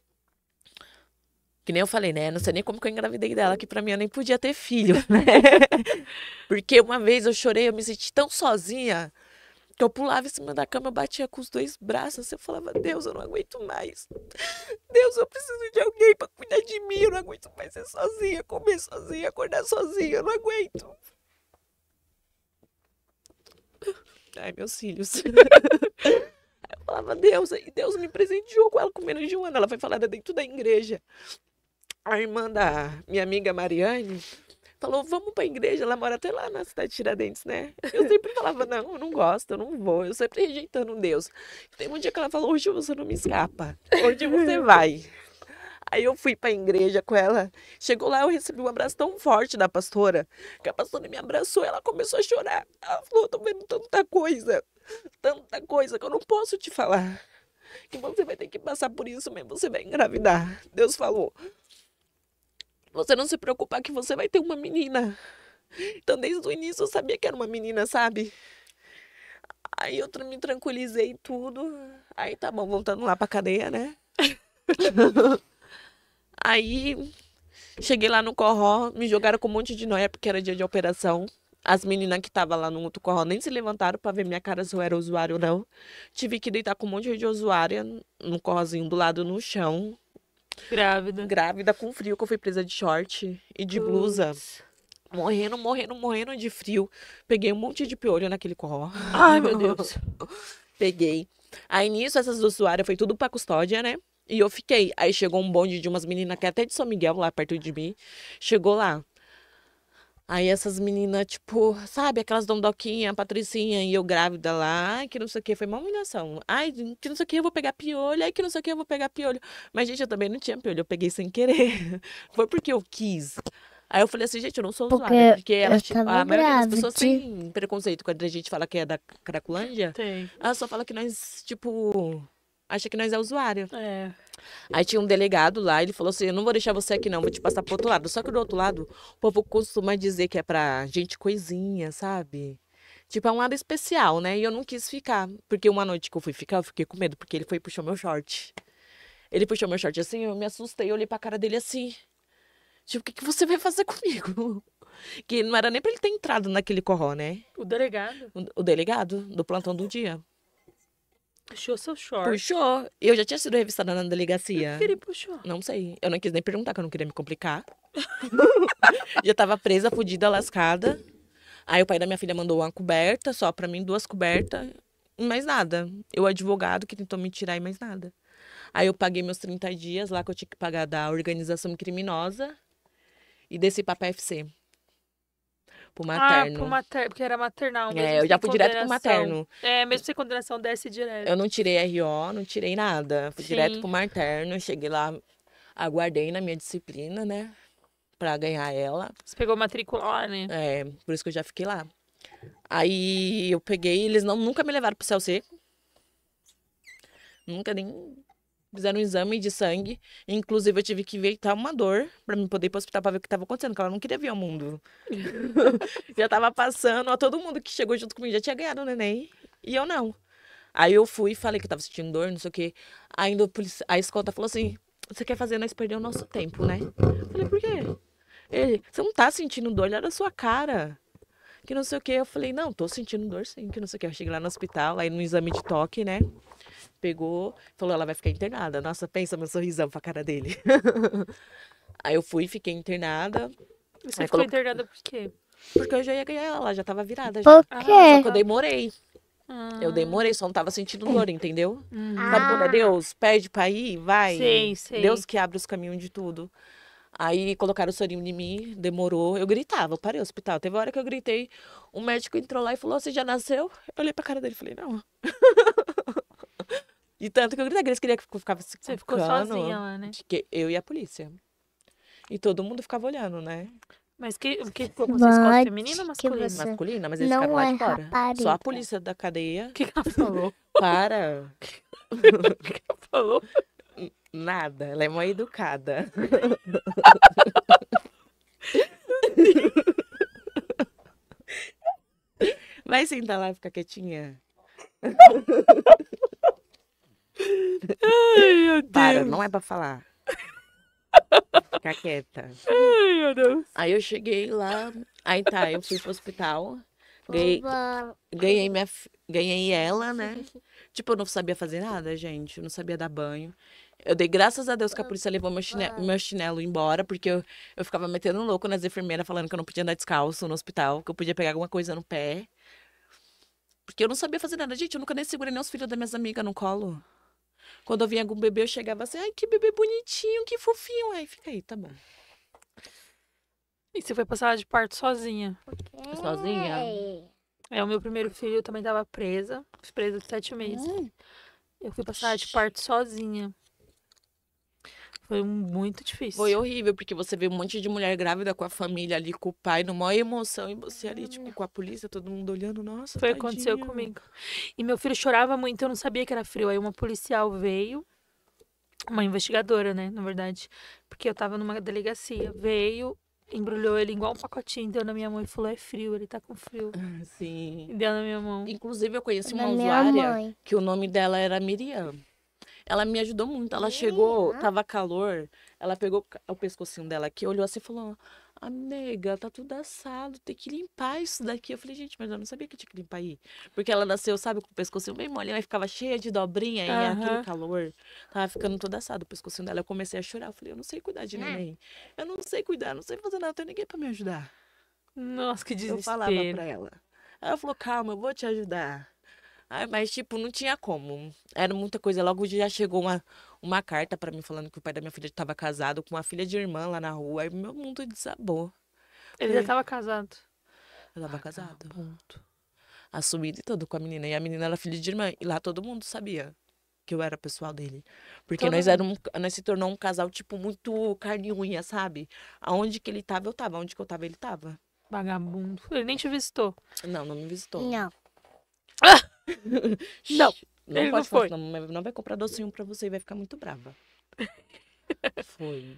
que nem eu falei, né? Não sei nem como que eu engravidei dela, que pra mim eu nem podia ter filho, né? Porque uma vez eu chorei, eu me senti tão sozinha que eu pulava em cima da cama, batia com os dois braços, assim, eu falava, Deus, eu não aguento mais. Deus, eu preciso de alguém pra cuidar de mim, eu não aguento mais ser sozinha, comer sozinha, acordar sozinha, eu não aguento. Ai, meus filhos. Eu falava, Deus, e Deus me presenteou com ela com menos de um ano. Ela foi falada dentro da igreja. A irmã da minha amiga Mariane falou, vamos pra igreja. Ela mora até lá na cidade de Tiradentes, né? Eu sempre falava, não, eu não gosto, eu não vou. Eu sempre rejeitando Deus. Tem um dia que ela falou, hoje você não me escapa. Hoje você vai. Aí eu fui pra igreja com ela. Chegou lá, eu recebi um abraço tão forte da pastora, que a pastora me abraçou e ela começou a chorar. Ela falou, tô vendo tanta coisa, tanta coisa que eu não posso te falar. Que você vai ter que passar por isso mesmo, você vai engravidar. Deus falou. Você não se preocupar que você vai ter uma menina. Então, desde o início eu sabia que era uma menina, sabe? Aí eu me tranquilizei tudo. Aí tá bom, voltando lá pra cadeia, né? Aí cheguei lá no corró, me jogaram com um monte de noia porque era dia de operação. As meninas que estavam lá no outro corró nem se levantaram pra ver minha cara se eu era usuário ou não. Tive que deitar com um monte de usuária no corrozinho do lado no chão, Grávida. grávida com frio, que eu fui presa de short e de blusa. Morrendo, morrendo, morrendo de frio. Peguei um monte de piolho naquele corró. Ai, meu Deus. Peguei. Aí nisso, essas usuárias foi tudo pra custódia, né? E eu fiquei. Aí chegou um bonde de umas meninas que é até de São Miguel, lá perto de mim. Chegou lá. Aí essas meninas, tipo, sabe, aquelas dondoquinha, Patricinha e eu grávida lá, ai, que não sei o que, foi uma humilhação. Ai, que não sei o que, eu vou pegar piolho, ai, que não sei o que, eu vou pegar piolho. Mas, gente, eu também não tinha piolho, eu peguei sem querer. Foi porque eu quis. Aí eu falei assim, gente, eu não sou Porque usuária, porque ela, tipo, a maioria das pessoas tem preconceito quando a gente fala que é da Cracolândia. Tem. Ela só fala que nós, tipo, acha que nós é usuário. É. Aí tinha um delegado lá, ele falou assim: Eu não vou deixar você aqui, não, vou te passar pro outro lado. Só que do outro lado, o povo costuma dizer que é pra gente coisinha, sabe? Tipo, é um lado especial, né? E eu não quis ficar. Porque uma noite que eu fui ficar, eu fiquei com medo, porque ele foi e puxou meu short. Ele puxou meu short assim, eu me assustei, eu olhei pra cara dele assim. Tipo, o que, que você vai fazer comigo? Que não era nem pra ele ter entrado naquele corró, né? O delegado O- O delegado do plantão do dia. Puxou seu short. Puxou. Eu já tinha sido revistada na delegacia. Ele puxou? Não sei. Eu não quis nem perguntar, que eu não queria me complicar. já tava presa, fodida, lascada. Aí o pai da minha filha mandou uma coberta, só pra mim, duas cobertas. e Mais nada. Eu, advogado, que tentou me tirar e mais nada. Aí eu paguei meus 30 dias lá que eu tinha que pagar da organização criminosa. E desci pra PFC. Pro materno. Ah, pro materno, porque era maternal mesmo. É, eu já fui direto pro materno. É, mesmo sem condenação, desce direto. Eu não tirei RO, não tirei nada. Fui direto Sim. pro materno. Cheguei lá, aguardei na minha disciplina, né? Pra ganhar ela. Você pegou matrícula lá, né? É, por isso que eu já fiquei lá. Aí eu peguei, eles não, nunca me levaram pro céu seco. Nunca nem fizeram um exame de sangue. Inclusive, eu tive que inventar uma dor pra me poder ir pro hospital pra ver o que tava acontecendo, porque ela não queria ver o mundo. já tava passando, ó, todo mundo que chegou junto comigo já tinha ganhado o neném. E eu não. Aí eu fui e falei que eu tava sentindo dor, não sei o quê. Polici- a escolta falou assim: você quer fazer nós perder o nosso tempo, né? Eu falei, por quê? Ele, você não tá sentindo dor, olha a sua cara. Que não sei o que. Eu falei, não, tô sentindo dor sim, que não sei o que. Eu cheguei lá no hospital, aí no exame de toque, né? Pegou, falou, ela vai ficar internada. Nossa, pensa meu sorrisão pra cara dele. aí eu fui, fiquei internada. Você ficou falou- internada por quê? Porque eu já ia ganhar ela, já tava virada já. Por Ah, Só quê? que eu demorei. Ah, Eu demorei, só não tava sentindo dor, entendeu? uhum. Sabe quando é Deus? Pede pra ir, vai. Sei, sei. Deus que abre os caminhos de tudo. Aí colocaram o sorinho em mim, demorou. Eu gritava, eu parei no hospital. Teve uma hora que eu gritei, o médico entrou lá e falou: Você já nasceu? Eu olhei pra cara dele e falei: Não. e tanto que eu gritei, que eles queriam que eu ficasse Você ficou sozinha lá, né? que eu e a polícia. E todo mundo ficava olhando, né? Mas que, o que ficou com você? Escola feminina ou que masculina? você- Masculina, mas eles não ficaram lá é de fora. Só rapariga. a polícia da cadeia. O que, que ela falou? Para. O que ela falou? Nada, ela é mó educada. Vai sentar lá e ficar quietinha. Ai, meu Deus. Para, não é pra falar. Fica quieta. Ai, meu Deus. Aí eu cheguei lá, aí tá, eu fui pro hospital, ganhei, ganhei, minha, ganhei ela, né? Tipo, eu não sabia fazer nada, gente, eu não sabia dar banho. Eu dei graças a Deus que a polícia levou meu chinelo, meu chinelo embora, porque eu, eu ficava metendo louco nas enfermeiras falando que eu não podia andar descalço no hospital, que eu podia pegar alguma coisa no pé. Porque eu não sabia fazer nada. Gente, eu nunca nem segurei nem os filhos das minhas amigas no colo. Quando eu vinha algum bebê, eu chegava assim, ai, que bebê bonitinho, que fofinho. Aí, fica aí, tá bom. E você foi passar de parto sozinha? Sozinha? É, o meu primeiro filho eu também tava presa. Fui presa de sete meses. Eu fui passar de parto sozinha. Foi muito difícil. Foi horrível, porque você vê um monte de mulher grávida com a família ali, com o pai, numa emoção, e você ali, tipo, com a polícia, todo mundo olhando, nossa, Foi o que aconteceu comigo. E meu filho chorava muito, eu não sabia que era frio. Aí uma policial veio, uma investigadora, né, na verdade, porque eu tava numa delegacia. Veio, embrulhou ele igual um pacotinho, deu na minha mão e falou: é frio, ele tá com frio. Sim. E deu na minha mão. Inclusive, eu conheci uma usuária mãe. que o nome dela era Miriam. Ela me ajudou muito. Ela chegou, tava calor, ela pegou o pescocinho dela aqui, olhou assim e falou: Amiga, tá tudo assado, tem que limpar isso daqui. Eu falei, gente, mas eu não sabia que tinha que limpar aí. Porque ela nasceu, sabe, com o pescocinho bem molinho, aí ficava cheia de dobrinha, e aquele calor tava ficando todo assado o pescocinho dela. Eu comecei a chorar. Eu falei, eu não sei cuidar de neném. Eu não sei cuidar, não sei fazer nada, não tenho ninguém pra me ajudar. Nossa, que Eu desespero. falava pra ela. Ela falou, calma, eu vou te ajudar. Ai, mas, tipo, não tinha como. Era muita coisa. Logo já chegou uma, uma carta pra mim falando que o pai da minha filha estava casado com uma filha de irmã lá na rua. Aí meu mundo desabou. Ele já tava casado. Eu tava casada. Ponto. Assumida e tudo com a menina. E a menina era filha de irmã. E lá todo mundo sabia que eu era pessoal dele. Porque Todo nós éramos, nós se tornou um casal, tipo, muito carne e unha, sabe? Aonde que ele tava, eu tava. Aonde que eu tava, ele tava. Vagabundo. Ele nem te visitou. Não, não me visitou. Não. Não, Não ele pode não falar, foi. senão não, não vai comprar docinho pra você e vai ficar muito brava. Foi.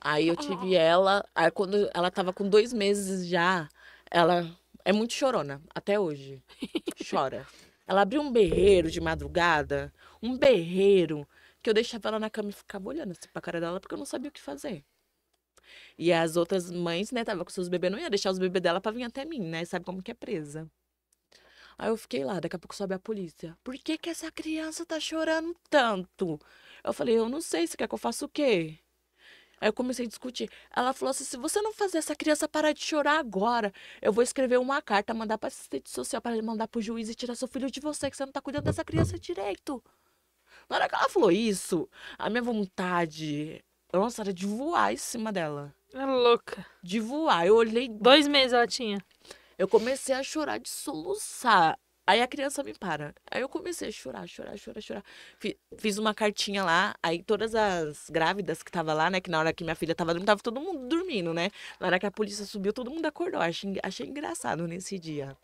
Aí eu tive ela, aí quando ela tava com dois meses já, ela é muito chorona, até hoje. Chora. Ela abriu um berreiro de madrugada, um berreiro, que eu deixava ela na cama e ficava olhando assim pra cara dela, porque eu não sabia o que fazer. E as outras mães, né, tava com seus bebês, não ia deixar os bebês dela pra vir até mim, né? Sabe como que é presa. Aí eu fiquei lá, daqui a pouco sobe a polícia. Por que que essa criança tá chorando tanto? Eu falei, eu não sei, você quer que eu faça o quê? Aí eu comecei a discutir. Ela falou assim: se você não fazer essa criança parar de chorar agora, eu vou escrever uma carta, mandar pra assistente social, para mandar pro juiz e tirar seu filho de você, que você não tá cuidando dessa criança direito. Na hora que ela falou isso, a minha vontade, nossa, era de voar em cima dela. É louca. De voar. Eu olhei Dois meses ela tinha. Eu comecei a chorar de soluçar. Aí a criança me para. Aí eu comecei a chorar, chorar, chorar, chorar. Fi- Fiz uma cartinha lá, aí todas as grávidas que tava lá, né? Que na hora que minha filha tava dormindo, tava todo mundo dormindo, né? Na hora que a polícia subiu, todo mundo acordou. Achei, achei engraçado nesse dia.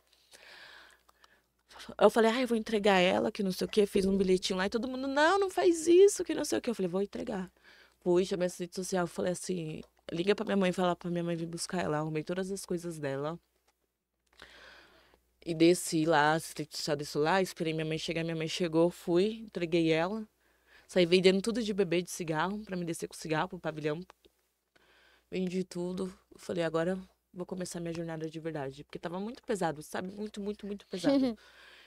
Eu falei, ah, eu vou entregar ela, que não sei o quê. Fiz um bilhetinho lá e todo mundo, não, não faz isso, que não sei o quê. Eu falei, vou entregar. Fui, chamei assistente social, falei assim, liga pra minha mãe, fala pra minha mãe vir buscar ela. Arrumei todas as coisas dela. E desci lá, assistente social desceu lá, esperei minha mãe chegar, minha mãe chegou, fui, entreguei ela. Saí vendendo tudo de bebê de cigarro, pra me descer com cigarro pro pavilhão. Vendi tudo. Falei, agora vou começar minha jornada de verdade. Porque tava muito pesado, sabe? Muito, muito, muito pesado.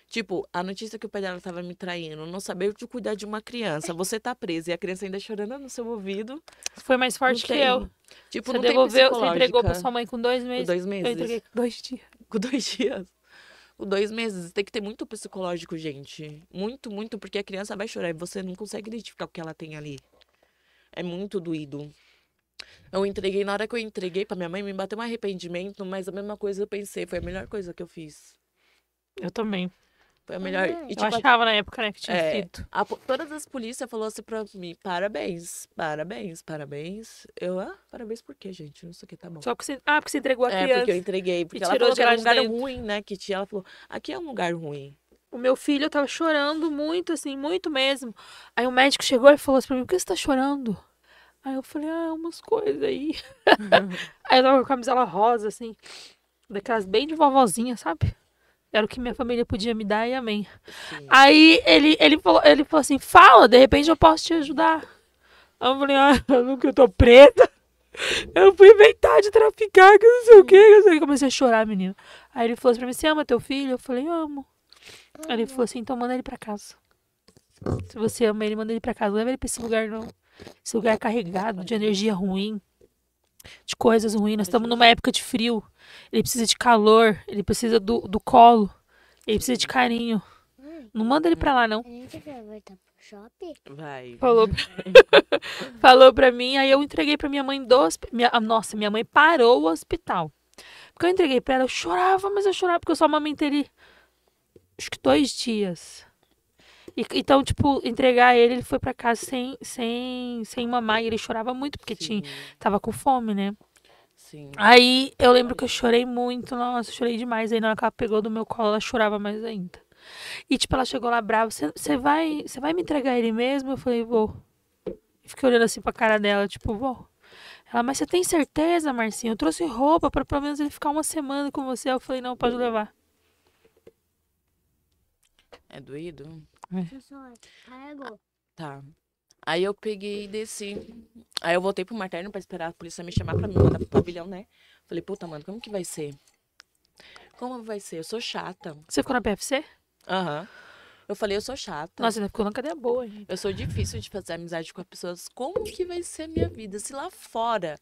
Tipo, a notícia que o pai dela tava me traindo, não saber de cuidar de uma criança, você tá presa e a criança ainda chorando no seu ouvido. Foi mais forte que tem. eu. Tipo, Você não tem devolveu, você entregou pra sua mãe com dois Com meses. dois Eu meses. entreguei com dois dias. Com dois dias. Com dois meses. Tem que ter muito psicológico, gente. Muito, muito, porque a criança vai chorar e você não consegue identificar o que ela tem ali. É muito doído. Eu entreguei, na hora que eu entreguei pra minha mãe, me bateu um arrependimento, mas a mesma coisa eu pensei, foi a melhor coisa que eu fiz. Eu também. Foi a melhor. Também. E, Eu tipo, achava na época, né, que tinha é, feito. a todas as polícias falaram assim pra mim, parabéns, parabéns, parabéns. Eu, ah, parabéns por quê, gente? Não sei o que, tá bom. Só que você. Ah, porque você entregou a É, criança. porque eu entreguei. Porque ela tirou falou de que era um lugar dentro. ruim, né? Que tinha, ela falou, aqui é um lugar ruim. O meu filho eu tava chorando muito, assim, muito mesmo. Aí o médico chegou e falou assim pra mim: por que você tá chorando? Aí eu falei, ah, umas coisas aí. aí eu tava com a camisola rosa, assim, daquelas bem de vovozinha, sabe? Era o que minha família podia me dar e amém. Sim. Aí ele, ele, falou, ele falou assim: fala, de repente eu posso te ajudar. Aí eu falei: ah, nunca eu tô preta. Eu fui inventar de traficar, que eu não sei o que, eu. Comecei a chorar, menina. Aí ele falou assim pra mim: você ama teu filho? Eu falei: amo. Aí ele falou assim: então manda ele pra casa. Se você ama ele, manda ele pra casa. Não leva ele pra esse lugar, não. Esse lugar é carregado de energia ruim, de coisas ruins. Nós estamos numa época de frio. Ele precisa de calor, ele precisa do, do colo, ele precisa de carinho. Mãe, Não manda ele pra lá, não. a gente vai shopping? Vai. Falou, falou pra mim, aí eu entreguei pra minha mãe do minha, ah, Nossa, minha mãe parou o hospital. Porque eu entreguei pra ela, eu chorava, mas eu chorava porque eu só amamentei ele. Acho que dois dias. E- então, tipo, entregar ele, ele foi pra casa sem, sem, sem mamar. E ele chorava muito, porque tinha, Sim, tava com fome, né? sim. Aí eu lembro que eu chorei muito, nossa, chorei demais. Aí na hora que ela pegou do meu colo, ela chorava mais ainda. E tipo, ela chegou lá brava, você vai, você vai me entregar ele mesmo? Eu falei, vou. E fiquei olhando assim pra cara dela, tipo, vou. Ela, mas você tem certeza, Marcinha? Eu trouxe roupa pra pelo menos ele ficar uma semana com você. Eu falei, não, pode levar. É doído? Só carregou. Tá. Aí eu peguei e desci. Aí eu voltei pro materno pra esperar a polícia me chamar pra me mandar pro pavilhão, né? Falei, puta, mano, como que vai ser? Como vai ser? Eu sou chata. Você ficou na PFC? Aham. Eu falei, eu sou chata. Nossa, ainda ficou na cadeia boa, gente. Eu sou difícil de fazer amizade com as pessoas. Como que vai ser a minha vida? Se lá fora,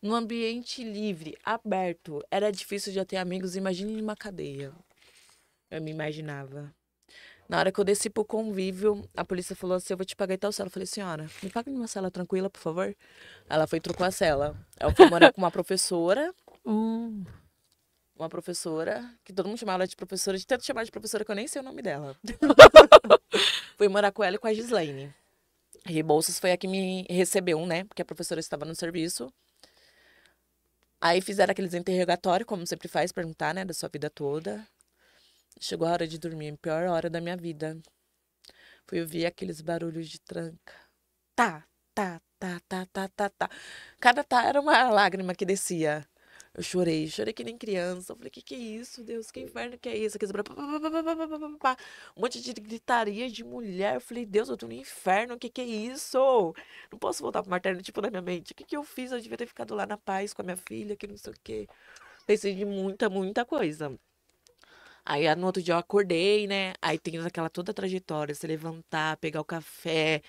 no ambiente livre, aberto, era difícil de eu ter amigos, imagine numa cadeia. Eu me imaginava. Na hora que eu desci pro convívio, a polícia falou assim: Eu vou te pagar em tal cela. Eu falei, senhora, me paga numa cela tranquila, por favor. Ela foi e trocou a cela. Eu fui morar com uma professora, Hum. uma professora, que todo mundo chamava ela de professora, de tanto chamar de professora que eu nem sei o nome dela. fui morar com ela e com a Gislaine. Rebouças foi a que me recebeu, né? Porque a professora estava no serviço. Aí fizeram aqueles interrogatórios, como sempre faz, perguntar, né, da sua vida toda. Chegou a hora de dormir, a pior hora da minha vida. Fui ouvir aqueles barulhos de tranca. Tá, tá, tá, tá, tá, tá, tá. Cada tá era uma lágrima que descia. Eu chorei, chorei que nem criança. Eu falei, que que é isso, Deus? Que inferno que é isso? Aqueles... Um monte de gritaria de mulher. Eu falei, Deus, eu tô no inferno, que que é isso? Não posso voltar pro materno, tipo, na minha mente. O que que eu fiz? Eu devia ter ficado lá na paz com a minha filha, que não sei o quê. Pensei de muita, muita coisa. Aí no outro dia eu acordei, né? Aí tem aquela toda a trajetória, se levantar, pegar o café.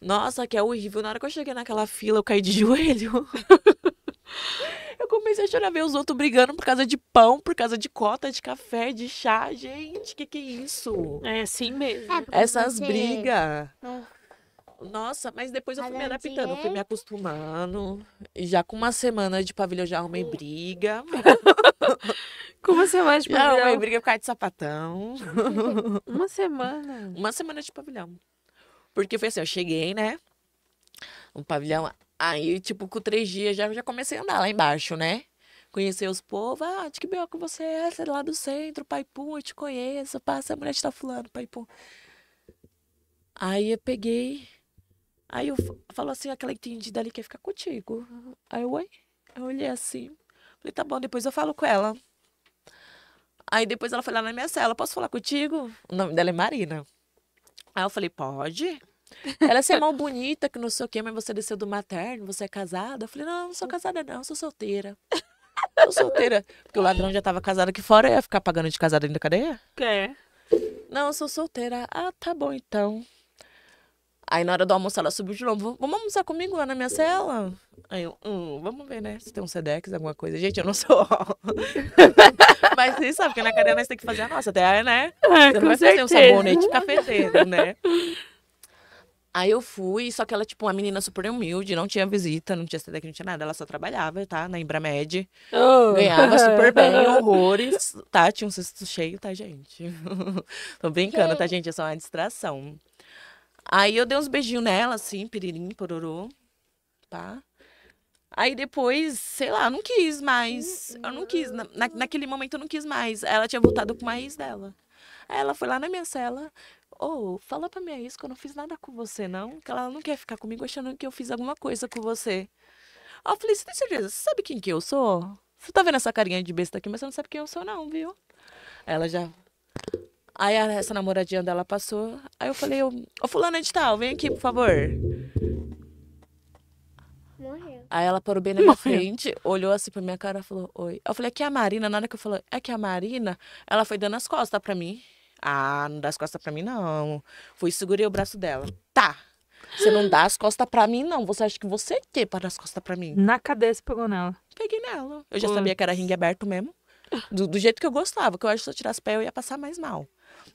Nossa, que é horrível. Na hora que eu cheguei naquela fila, eu caí de joelho. Eu comecei a chorar, ver os outros brigando por causa de pão, por causa de cota de café, de chá. Gente, que que é isso? É assim mesmo. É, Essas você brigas. não- Nossa, mas depois eu fui me adaptando, fui me direito. acostumando. E já com uma semana de pavilhão já arrumei briga. Com uma semana de pavilhão. briga por causa de sapatão. Uma semana. Uma semana de pavilhão. Porque foi assim, eu cheguei, né? No pavilhão. Aí, tipo, com três dias já, já comecei a andar lá embaixo, né? Conhecer os povos. Ah, de que B.O. que você é? Você é lá do centro, Paipum, eu te conheço. Passa, a mulher está fulano, Paipum. Aí eu peguei. Aí eu fa- falou assim, aquela entendida ali quer ficar contigo. Aí eu, oi? Eu olhei assim. Falei, tá bom, depois eu falo com ela. Aí depois ela foi lá na minha cela, posso falar contigo? O nome dela é Marina. Aí eu falei, pode? Ela você é mal bonita, que não sei o quê, mas você desceu do materno, você é casada? Eu falei, não, não sou casada não, sou solteira. Sou solteira. Porque o ladrão já tava casado aqui fora, eu ia ficar pagando de casada dentro da cadeia? É. Não, eu sou solteira. Ah, tá bom então. Aí na hora do almoço ela subiu de novo. Vamos almoçar comigo lá na minha cela? Aí eu, hum, vamos ver, né? Se tem um Sedex, alguma coisa. Gente, eu não sou. Mas vocês sabem que na cadeia nós temos que fazer a nossa, até, né? Ah, Você não vai fazer um sabonete cafeteiro, né? Aí eu fui, só que ela, tipo, uma menina super humilde, não tinha visita, não tinha Sedex, não tinha nada. Ela só trabalhava, tá? Na Embramed. Oh. Ganhava super bem, horrores. Tá, tinha um cesto cheio, tá, gente? Tô brincando, tá, gente? É só uma distração. Aí eu dei uns beijinhos nela, assim, piririm, pororô, tá? Aí depois, sei lá, não quis mais. Eu não quis. Na, na- naquele momento eu não quis mais. Ela tinha voltado com uma ex dela. Aí ela foi lá na minha cela. Ô, fala pra minha ex que eu não fiz nada com você, não. Que ela não quer ficar comigo achando que eu fiz alguma coisa com você. Aí eu falei, você tem certeza? Você sabe quem que eu sou? Você tá vendo essa carinha de besta aqui, mas você não sabe quem eu sou, não, viu? Ela já. Aí essa namoradinha dela passou. Aí eu falei, ô, ô fulana de tal, vem aqui, por favor. Morreu. Aí ela parou bem na minha frente, olhou assim pra minha cara e falou, oi. Eu falei, aqui é a Marina. Na hora que eu falei, é que é a Marina, ela foi dando as costas pra mim. Ah, não dá as costas pra mim, não. Fui e segurei o braço dela. Tá. Você não dá as costas pra mim, não. Você acha que você é quê pra dar as costas pra mim? Na cadeia você pegou nela. Peguei nela. Eu já Putz. sabia que era ringue aberto mesmo. Do, do jeito que eu gostava, que eu acho que se eu tirasse pé eu ia passar mais mal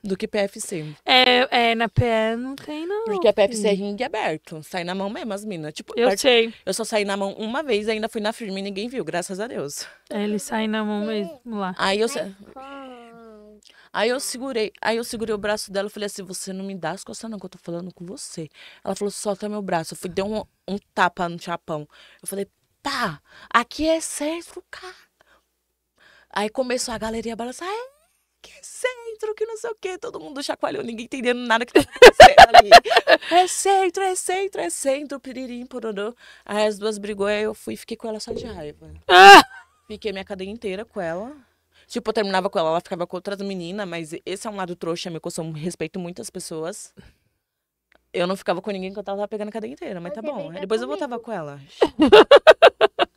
do que PFC. É, é, na PE não tem, não. Porque a PFC é ringue aberto. Sai na mão mesmo, as minas. Tipo, Eu part- sei. eu só saí na mão uma vez, ainda fui na firme e ninguém viu, graças a Deus. É, Ele sai na mão mesmo lá. Aí eu, aí eu segurei, aí eu segurei o braço dela e falei assim, você não me dá as costas não, que eu tô falando com você. Ela falou, solta meu braço. Eu fui, dei um, um tapa no chapão. Eu falei, pá, aqui é centro, cara. Aí começou a galeria a balançar, é, que é centro, que não sei o quê. Todo mundo chacoalhou, ninguém entendendo nada que tava acontecendo ali. É centro, é centro, é centro, piririm, pororô. Aí as duas brigou, aí eu fui e fiquei com ela só de raiva. Ah! Fiquei minha cadeia inteira com ela. Tipo, eu terminava com ela, ela ficava com outras meninas, mas esse é um lado trouxa meu, que eu sou- respeito muitas pessoas. Eu não ficava com ninguém que eu tava pegando a cadeia inteira, mas tá Você bom. Aí depois eu comigo. voltava com ela.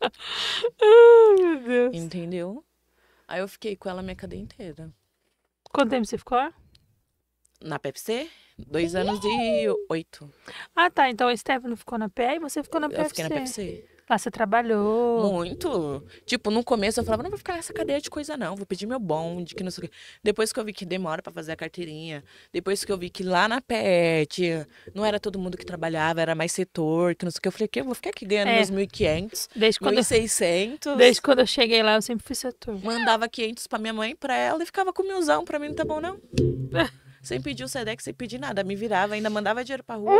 Ai, meu Deus. Entendeu? Aí eu fiquei com ela minha cadeia inteira. Quanto tempo você ficou? Na PFC, dois anos e oito. Ah, tá. Então a Stephanie ficou na PE e você ficou na PFC. Eu fiquei na PFC. Lá você trabalhou. Muito. Tipo, no começo eu falava, não vou ficar nessa cadeia de coisa, não. Vou pedir meu bonde, que não sei o quê. Depois que eu vi que demora pra fazer a carteirinha, depois que eu vi que lá na PET não era todo mundo que trabalhava, era mais setor, que não sei o que. Eu falei, que eu vou ficar aqui ganhando É. meus 1.500, Desde quando, 1.600. desde quando eu cheguei lá, eu sempre fui setor. Mandava 500 pra minha mãe, pra ela, e ficava com milzão. Pra mim não tá bom, não. sem pedir o SEDEX, sem pedir nada. Me virava, ainda mandava dinheiro pra rua.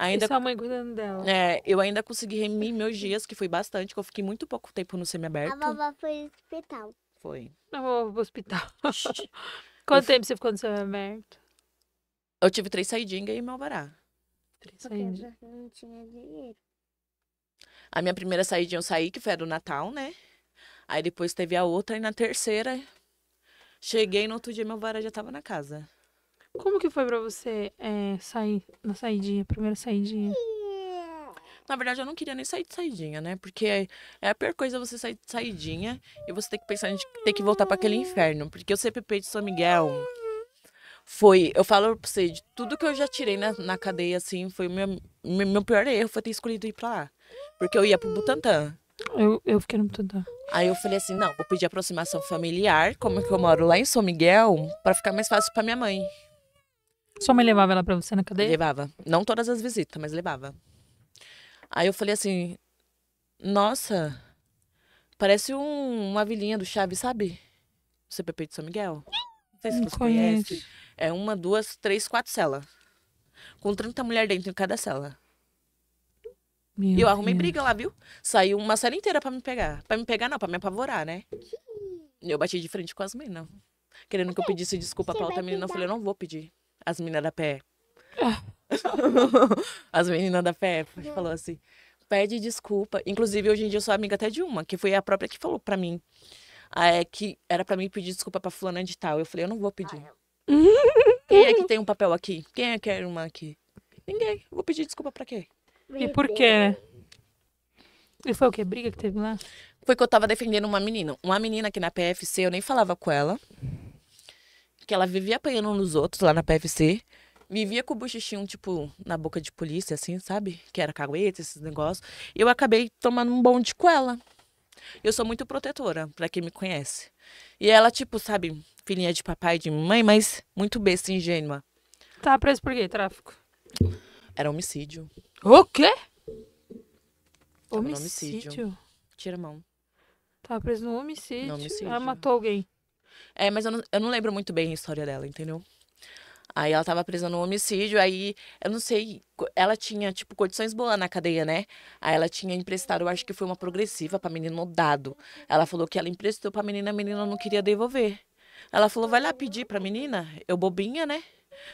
Ainda E sua mãe cuidando dela. É, eu ainda consegui remir meus dias, que foi bastante, que eu fiquei muito pouco tempo no A semiaberto. vovó foi no hospital. Foi. Eu vou pro hospital. Quanto tempo você ficou no seu aberto? Eu tive três saidinhas e Malvará. Três Porque anos. você não tinha dinheiro. A minha primeira saidinha eu saí, que foi a do Natal, né? Aí depois teve a outra, e na terceira, cheguei no outro dia, meu vara já tava na casa. Como que foi pra você é, sair na saidinha, primeira saidinha? Na verdade, eu não queria nem sair de saidinha, né? Porque é, é a pior coisa você sair de saidinha e você ter que pensar em ter que voltar pra aquele inferno. Porque o CPP de São Miguel foi. Eu falo pra você, de tudo que eu já tirei na, na cadeia, assim, foi o meu, meu, pior erro foi ter escolhido ir pra lá. Porque eu ia pro Butantã. Eu, eu fiquei no Butantã. Aí eu falei assim, não, vou pedir aproximação familiar, como que eu moro lá em São Miguel, pra ficar mais fácil pra minha mãe. Sua mãe levava ela pra você na cadeia? Levava. Não todas as visitas, mas levava. Aí eu falei assim, nossa, parece um- uma vilinha do Chaves, sabe? O CPP de São Miguel. Não sei se Não você conhece. É uma, duas, três, quatro celas. Com 30 mulheres dentro em cada cela. Meu E eu arrumei Deus. briga lá, viu? Saiu uma cela inteira pra me pegar. Pra me pegar, não, pra me apavorar, né? E eu bati de frente com as meninas. Querendo que eu pedisse desculpa pra outra menina. Eu falei, eu não vou pedir. As meninas da pé. As meninas da pé falou assim, pede desculpa. Inclusive, hoje em dia eu sou amiga até de uma, que foi a própria que falou pra mim. Ah, é que era pra mim pedir desculpa pra fulana de tal. Eu falei, eu não vou pedir. Quem é que tem um papel aqui? Quem é que quer uma aqui? Ninguém. Vou pedir desculpa pra quê? E por quê, né? E foi o quê? Briga que teve lá? Foi que eu tava defendendo uma menina. Uma menina aqui na PFC, eu nem falava com ela. Que ela vivia apanhando nos outros lá na PFC. Vivia com o bochichinho, tipo, na boca de polícia, assim, sabe? Que era cagueta, esses negócios. E eu acabei tomando um bonde com ela. Eu sou muito protetora, pra quem me conhece. E ela, tipo, sabe, filhinha de papai e de mãe, mas muito besta, ingênua. Tá preso por quê? Tráfico. Era homicídio. O quê? No Homicídio. Tira a mão. Tava preso no homicídio. No homicídio. Ela matou alguém. É, mas eu não, eu não lembro muito bem a história dela, entendeu? Aí ela tava presa no homicídio, aí eu não sei, ela tinha, tipo, condições boas na cadeia, né? Aí ela tinha emprestado, eu acho que foi uma progressiva pra menina dado. Ela falou que ela emprestou pra menina, a menina não queria devolver. Ela falou, vai lá pedir pra menina. Eu bobinha, né?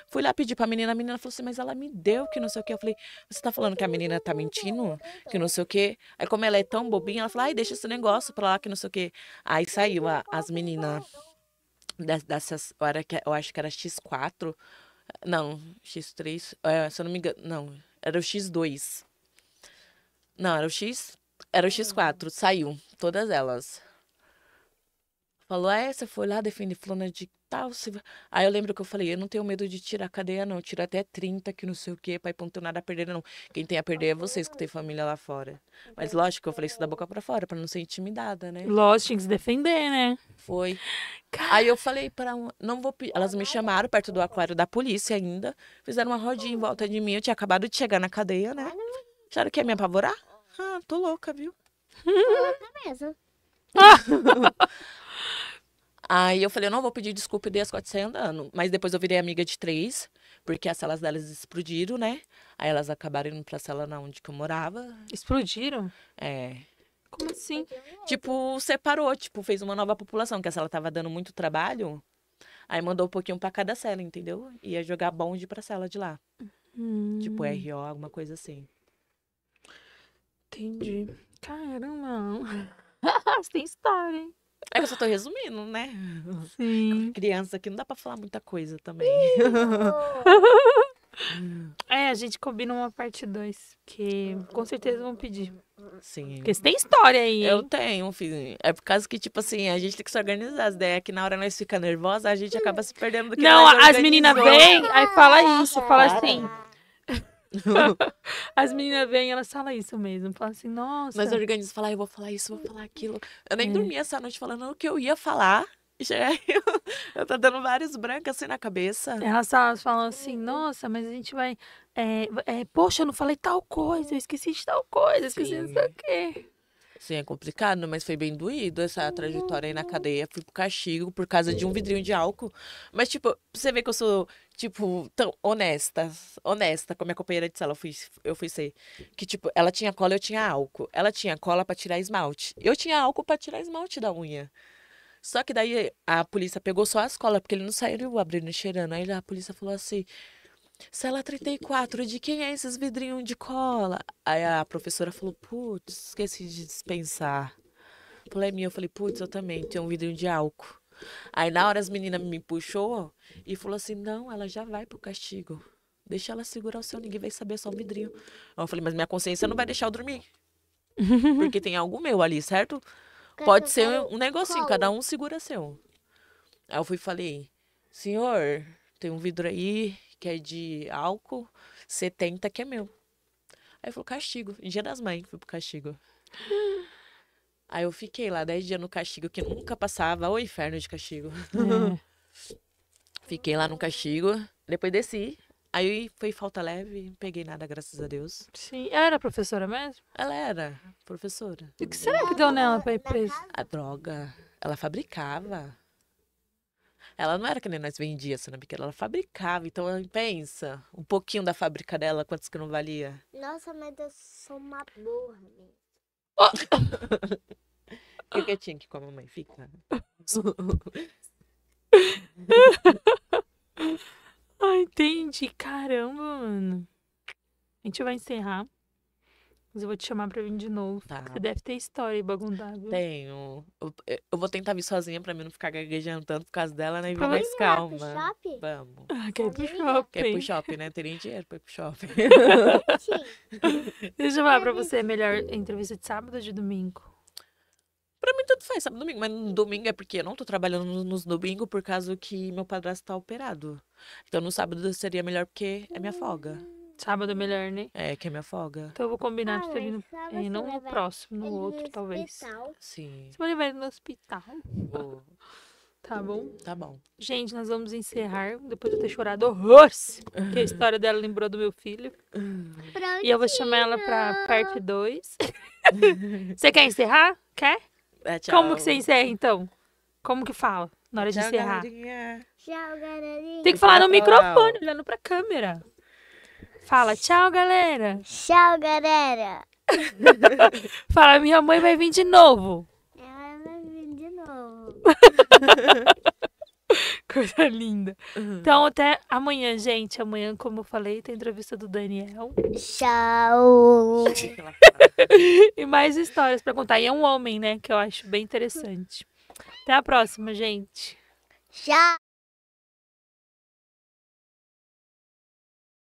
Fui lá pedir pra menina, a menina falou assim, mas ela me deu que não sei o quê. Eu falei, você tá falando que a menina tá mentindo? Que não sei o quê. Aí como ela é tão bobinha, ela falou, ai, deixa esse negócio pra lá que não sei o quê. Aí saiu a- as meninas dessas, era, que- eu acho que era X4, não, X3, é, se eu não me engano, não, era o X2. Não, era o X, era o X4, saiu, todas elas. Falou, é, você foi lá defender fulana de tal, você... vai-" Aí eu lembro que eu falei, eu não tenho medo de tirar a cadeia, não, eu tiro até 30, que não sei o quê, pai, não tenho nada a perder, não. Quem tem a perder é vocês, que tem família lá fora. Mas lógico que eu falei isso da boca pra fora, pra não ser intimidada, né? Lógico, tinha que se defender, né? Foi. Aí eu falei para um, não vou pedir. Elas me chamaram perto do aquário da polícia ainda. Fizeram uma rodinha em volta de mim. Eu tinha acabado de chegar na cadeia, né? Acharam que ia me apavorar? Ah, tô louca, viu? Mesmo. Aí eu falei, eu não vou pedir desculpa e dei as costas e saí andando. Mas depois eu virei amiga de três, porque as celas delas explodiram, né? Aí elas acabaram indo pra cela na onde que eu morava. Explodiram? É. Como assim? Tipo, separou, tipo, fez uma nova população, que a cela tava dando muito trabalho. Aí mandou um pouquinho pra cada cela, entendeu? Ia jogar bonde pra cela de lá. Hum, Tipo, RO, alguma coisa assim. entendi. Caramba. Você tem história, hein? É que eu só tô resumindo, né? Sim. Criança aqui não dá pra falar muita coisa também. É, a gente combina uma parte 2. Que com certeza vão pedir. Sim. Porque você tem história aí, Eu hein? tenho, filho. É por causa que, tipo assim, a gente tem que se organizar. As ideias que na hora nós fica nervosa, a gente acaba se perdendo do que Não, as meninas vêm, aí fala isso, fala assim. As meninas vêm, elas falam isso mesmo. Falam assim, nossa. Nós organizamos, falar, eu vou falar isso, vou falar aquilo. Eu nem É. dormi essa noite falando o que eu ia falar. Já eu, eu tô dando vários brancos assim na cabeça. Elas falam, assim, nossa, mas a gente vai. é, é, poxa, eu não falei tal coisa, eu esqueci de tal coisa, eu esqueci de não sei o quê. Sim, é complicado, mas foi bem doído essa trajetória aí na cadeia. Fui pro castigo por causa de um vidrinho de álcool. Mas, tipo, você vê que eu sou, tipo, tão honesta. Honesta com a minha companheira de sala. Eu fui, eu fui ser. Que, tipo, ela tinha cola, eu tinha álcool. Ela tinha cola pra tirar esmalte. Eu tinha álcool pra tirar esmalte da unha. Só que daí a polícia pegou só as colas, porque ele não saiu abrindo e cheirando. Aí a polícia falou assim: Cela 34, de quem é esses vidrinhos de cola? Aí a professora falou, putz, esqueci de dispensar. Falei, é minha, eu falei, putz, eu também tenho um vidrinho de álcool. Aí na hora as meninas me puxou e falou assim, não, ela já vai pro castigo. Deixa ela segurar o seu, ninguém vai saber, é só um vidrinho. Aí eu falei, mas minha consciência não vai deixar eu dormir. Porque tem algo meu ali, certo? Pode ser um negocinho, cada um segura seu. Aí eu fui e falei, senhor, tem um vidro aí que é de álcool, 70 que é meu. Aí falou, castigo. Dia das mães, fui pro castigo. Aí eu fiquei lá 10 dias no castigo, que nunca passava. O inferno de castigo. É. Fiquei lá no castigo, depois desci. Aí foi falta leve, não peguei nada, graças a Deus. Sim, era professora mesmo? Ela era professora. E o que será que deu nela pra ir presa? A droga, ela fabricava. Ela não era que nem nós vendia, cena pequena, ela fabricava. Então, pensa, um pouquinho da fábrica dela, quantos que não valia? Nossa, mas eu sou uma burra, mesmo. O que, que eu tinha que com a mamãe? Fica. Ah, entendi. Caramba, mano. A gente vai encerrar. Mas eu vou te chamar pra vir de novo. Tá. Você deve ter história aí, bagundada. Tenho. Eu, eu vou tentar vir sozinha pra mim não ficar gaguejando tanto por causa dela, né? E vir mais Pro calma. shopping? Vamos. Ah, quer ir pro shopping. Quer ir pro shopping, né? Teria dinheiro pra ir pro shopping. Sim. Deixa eu falar pra você, é melhor entrevista de sábado ou de domingo? pra mim tanto faz, sábado e domingo. Mas no domingo é porque eu não tô trabalhando no- nos domingos por causa que meu padrasto tá operado. Então no sábado seria melhor porque é minha folga. Sábado é melhor, né? É, que é minha folga. Então eu vou combinar de Ah, ter vindo. só É, você não no próximo, no outro, talvez. hospital. Sim. Você vai levar ele no hospital. Vou. Tá bom? Tá bom. Gente, nós vamos encerrar. Depois de eu ter chorado horrores. Porque a história dela lembrou do meu filho. E eu vou chamar ela pra parte 2. você quer encerrar? Quer? É, tchau. Como que você encerra, então? Como que fala na hora de Tchau, encerrar? galerinha. Tchau, galerinha. Tem que falar no microfone, olhando pra câmera. Fala, tchau, galera. Tchau, galera. Fala, minha mãe vai vir de novo. Ela vai vir de novo. Coisa linda. Então, até amanhã, gente. Amanhã, como eu falei, tem entrevista do Daniel. Tchau. E mais histórias pra contar. E é um homem, né? Que eu acho bem interessante. Até a próxima, gente. Tchau.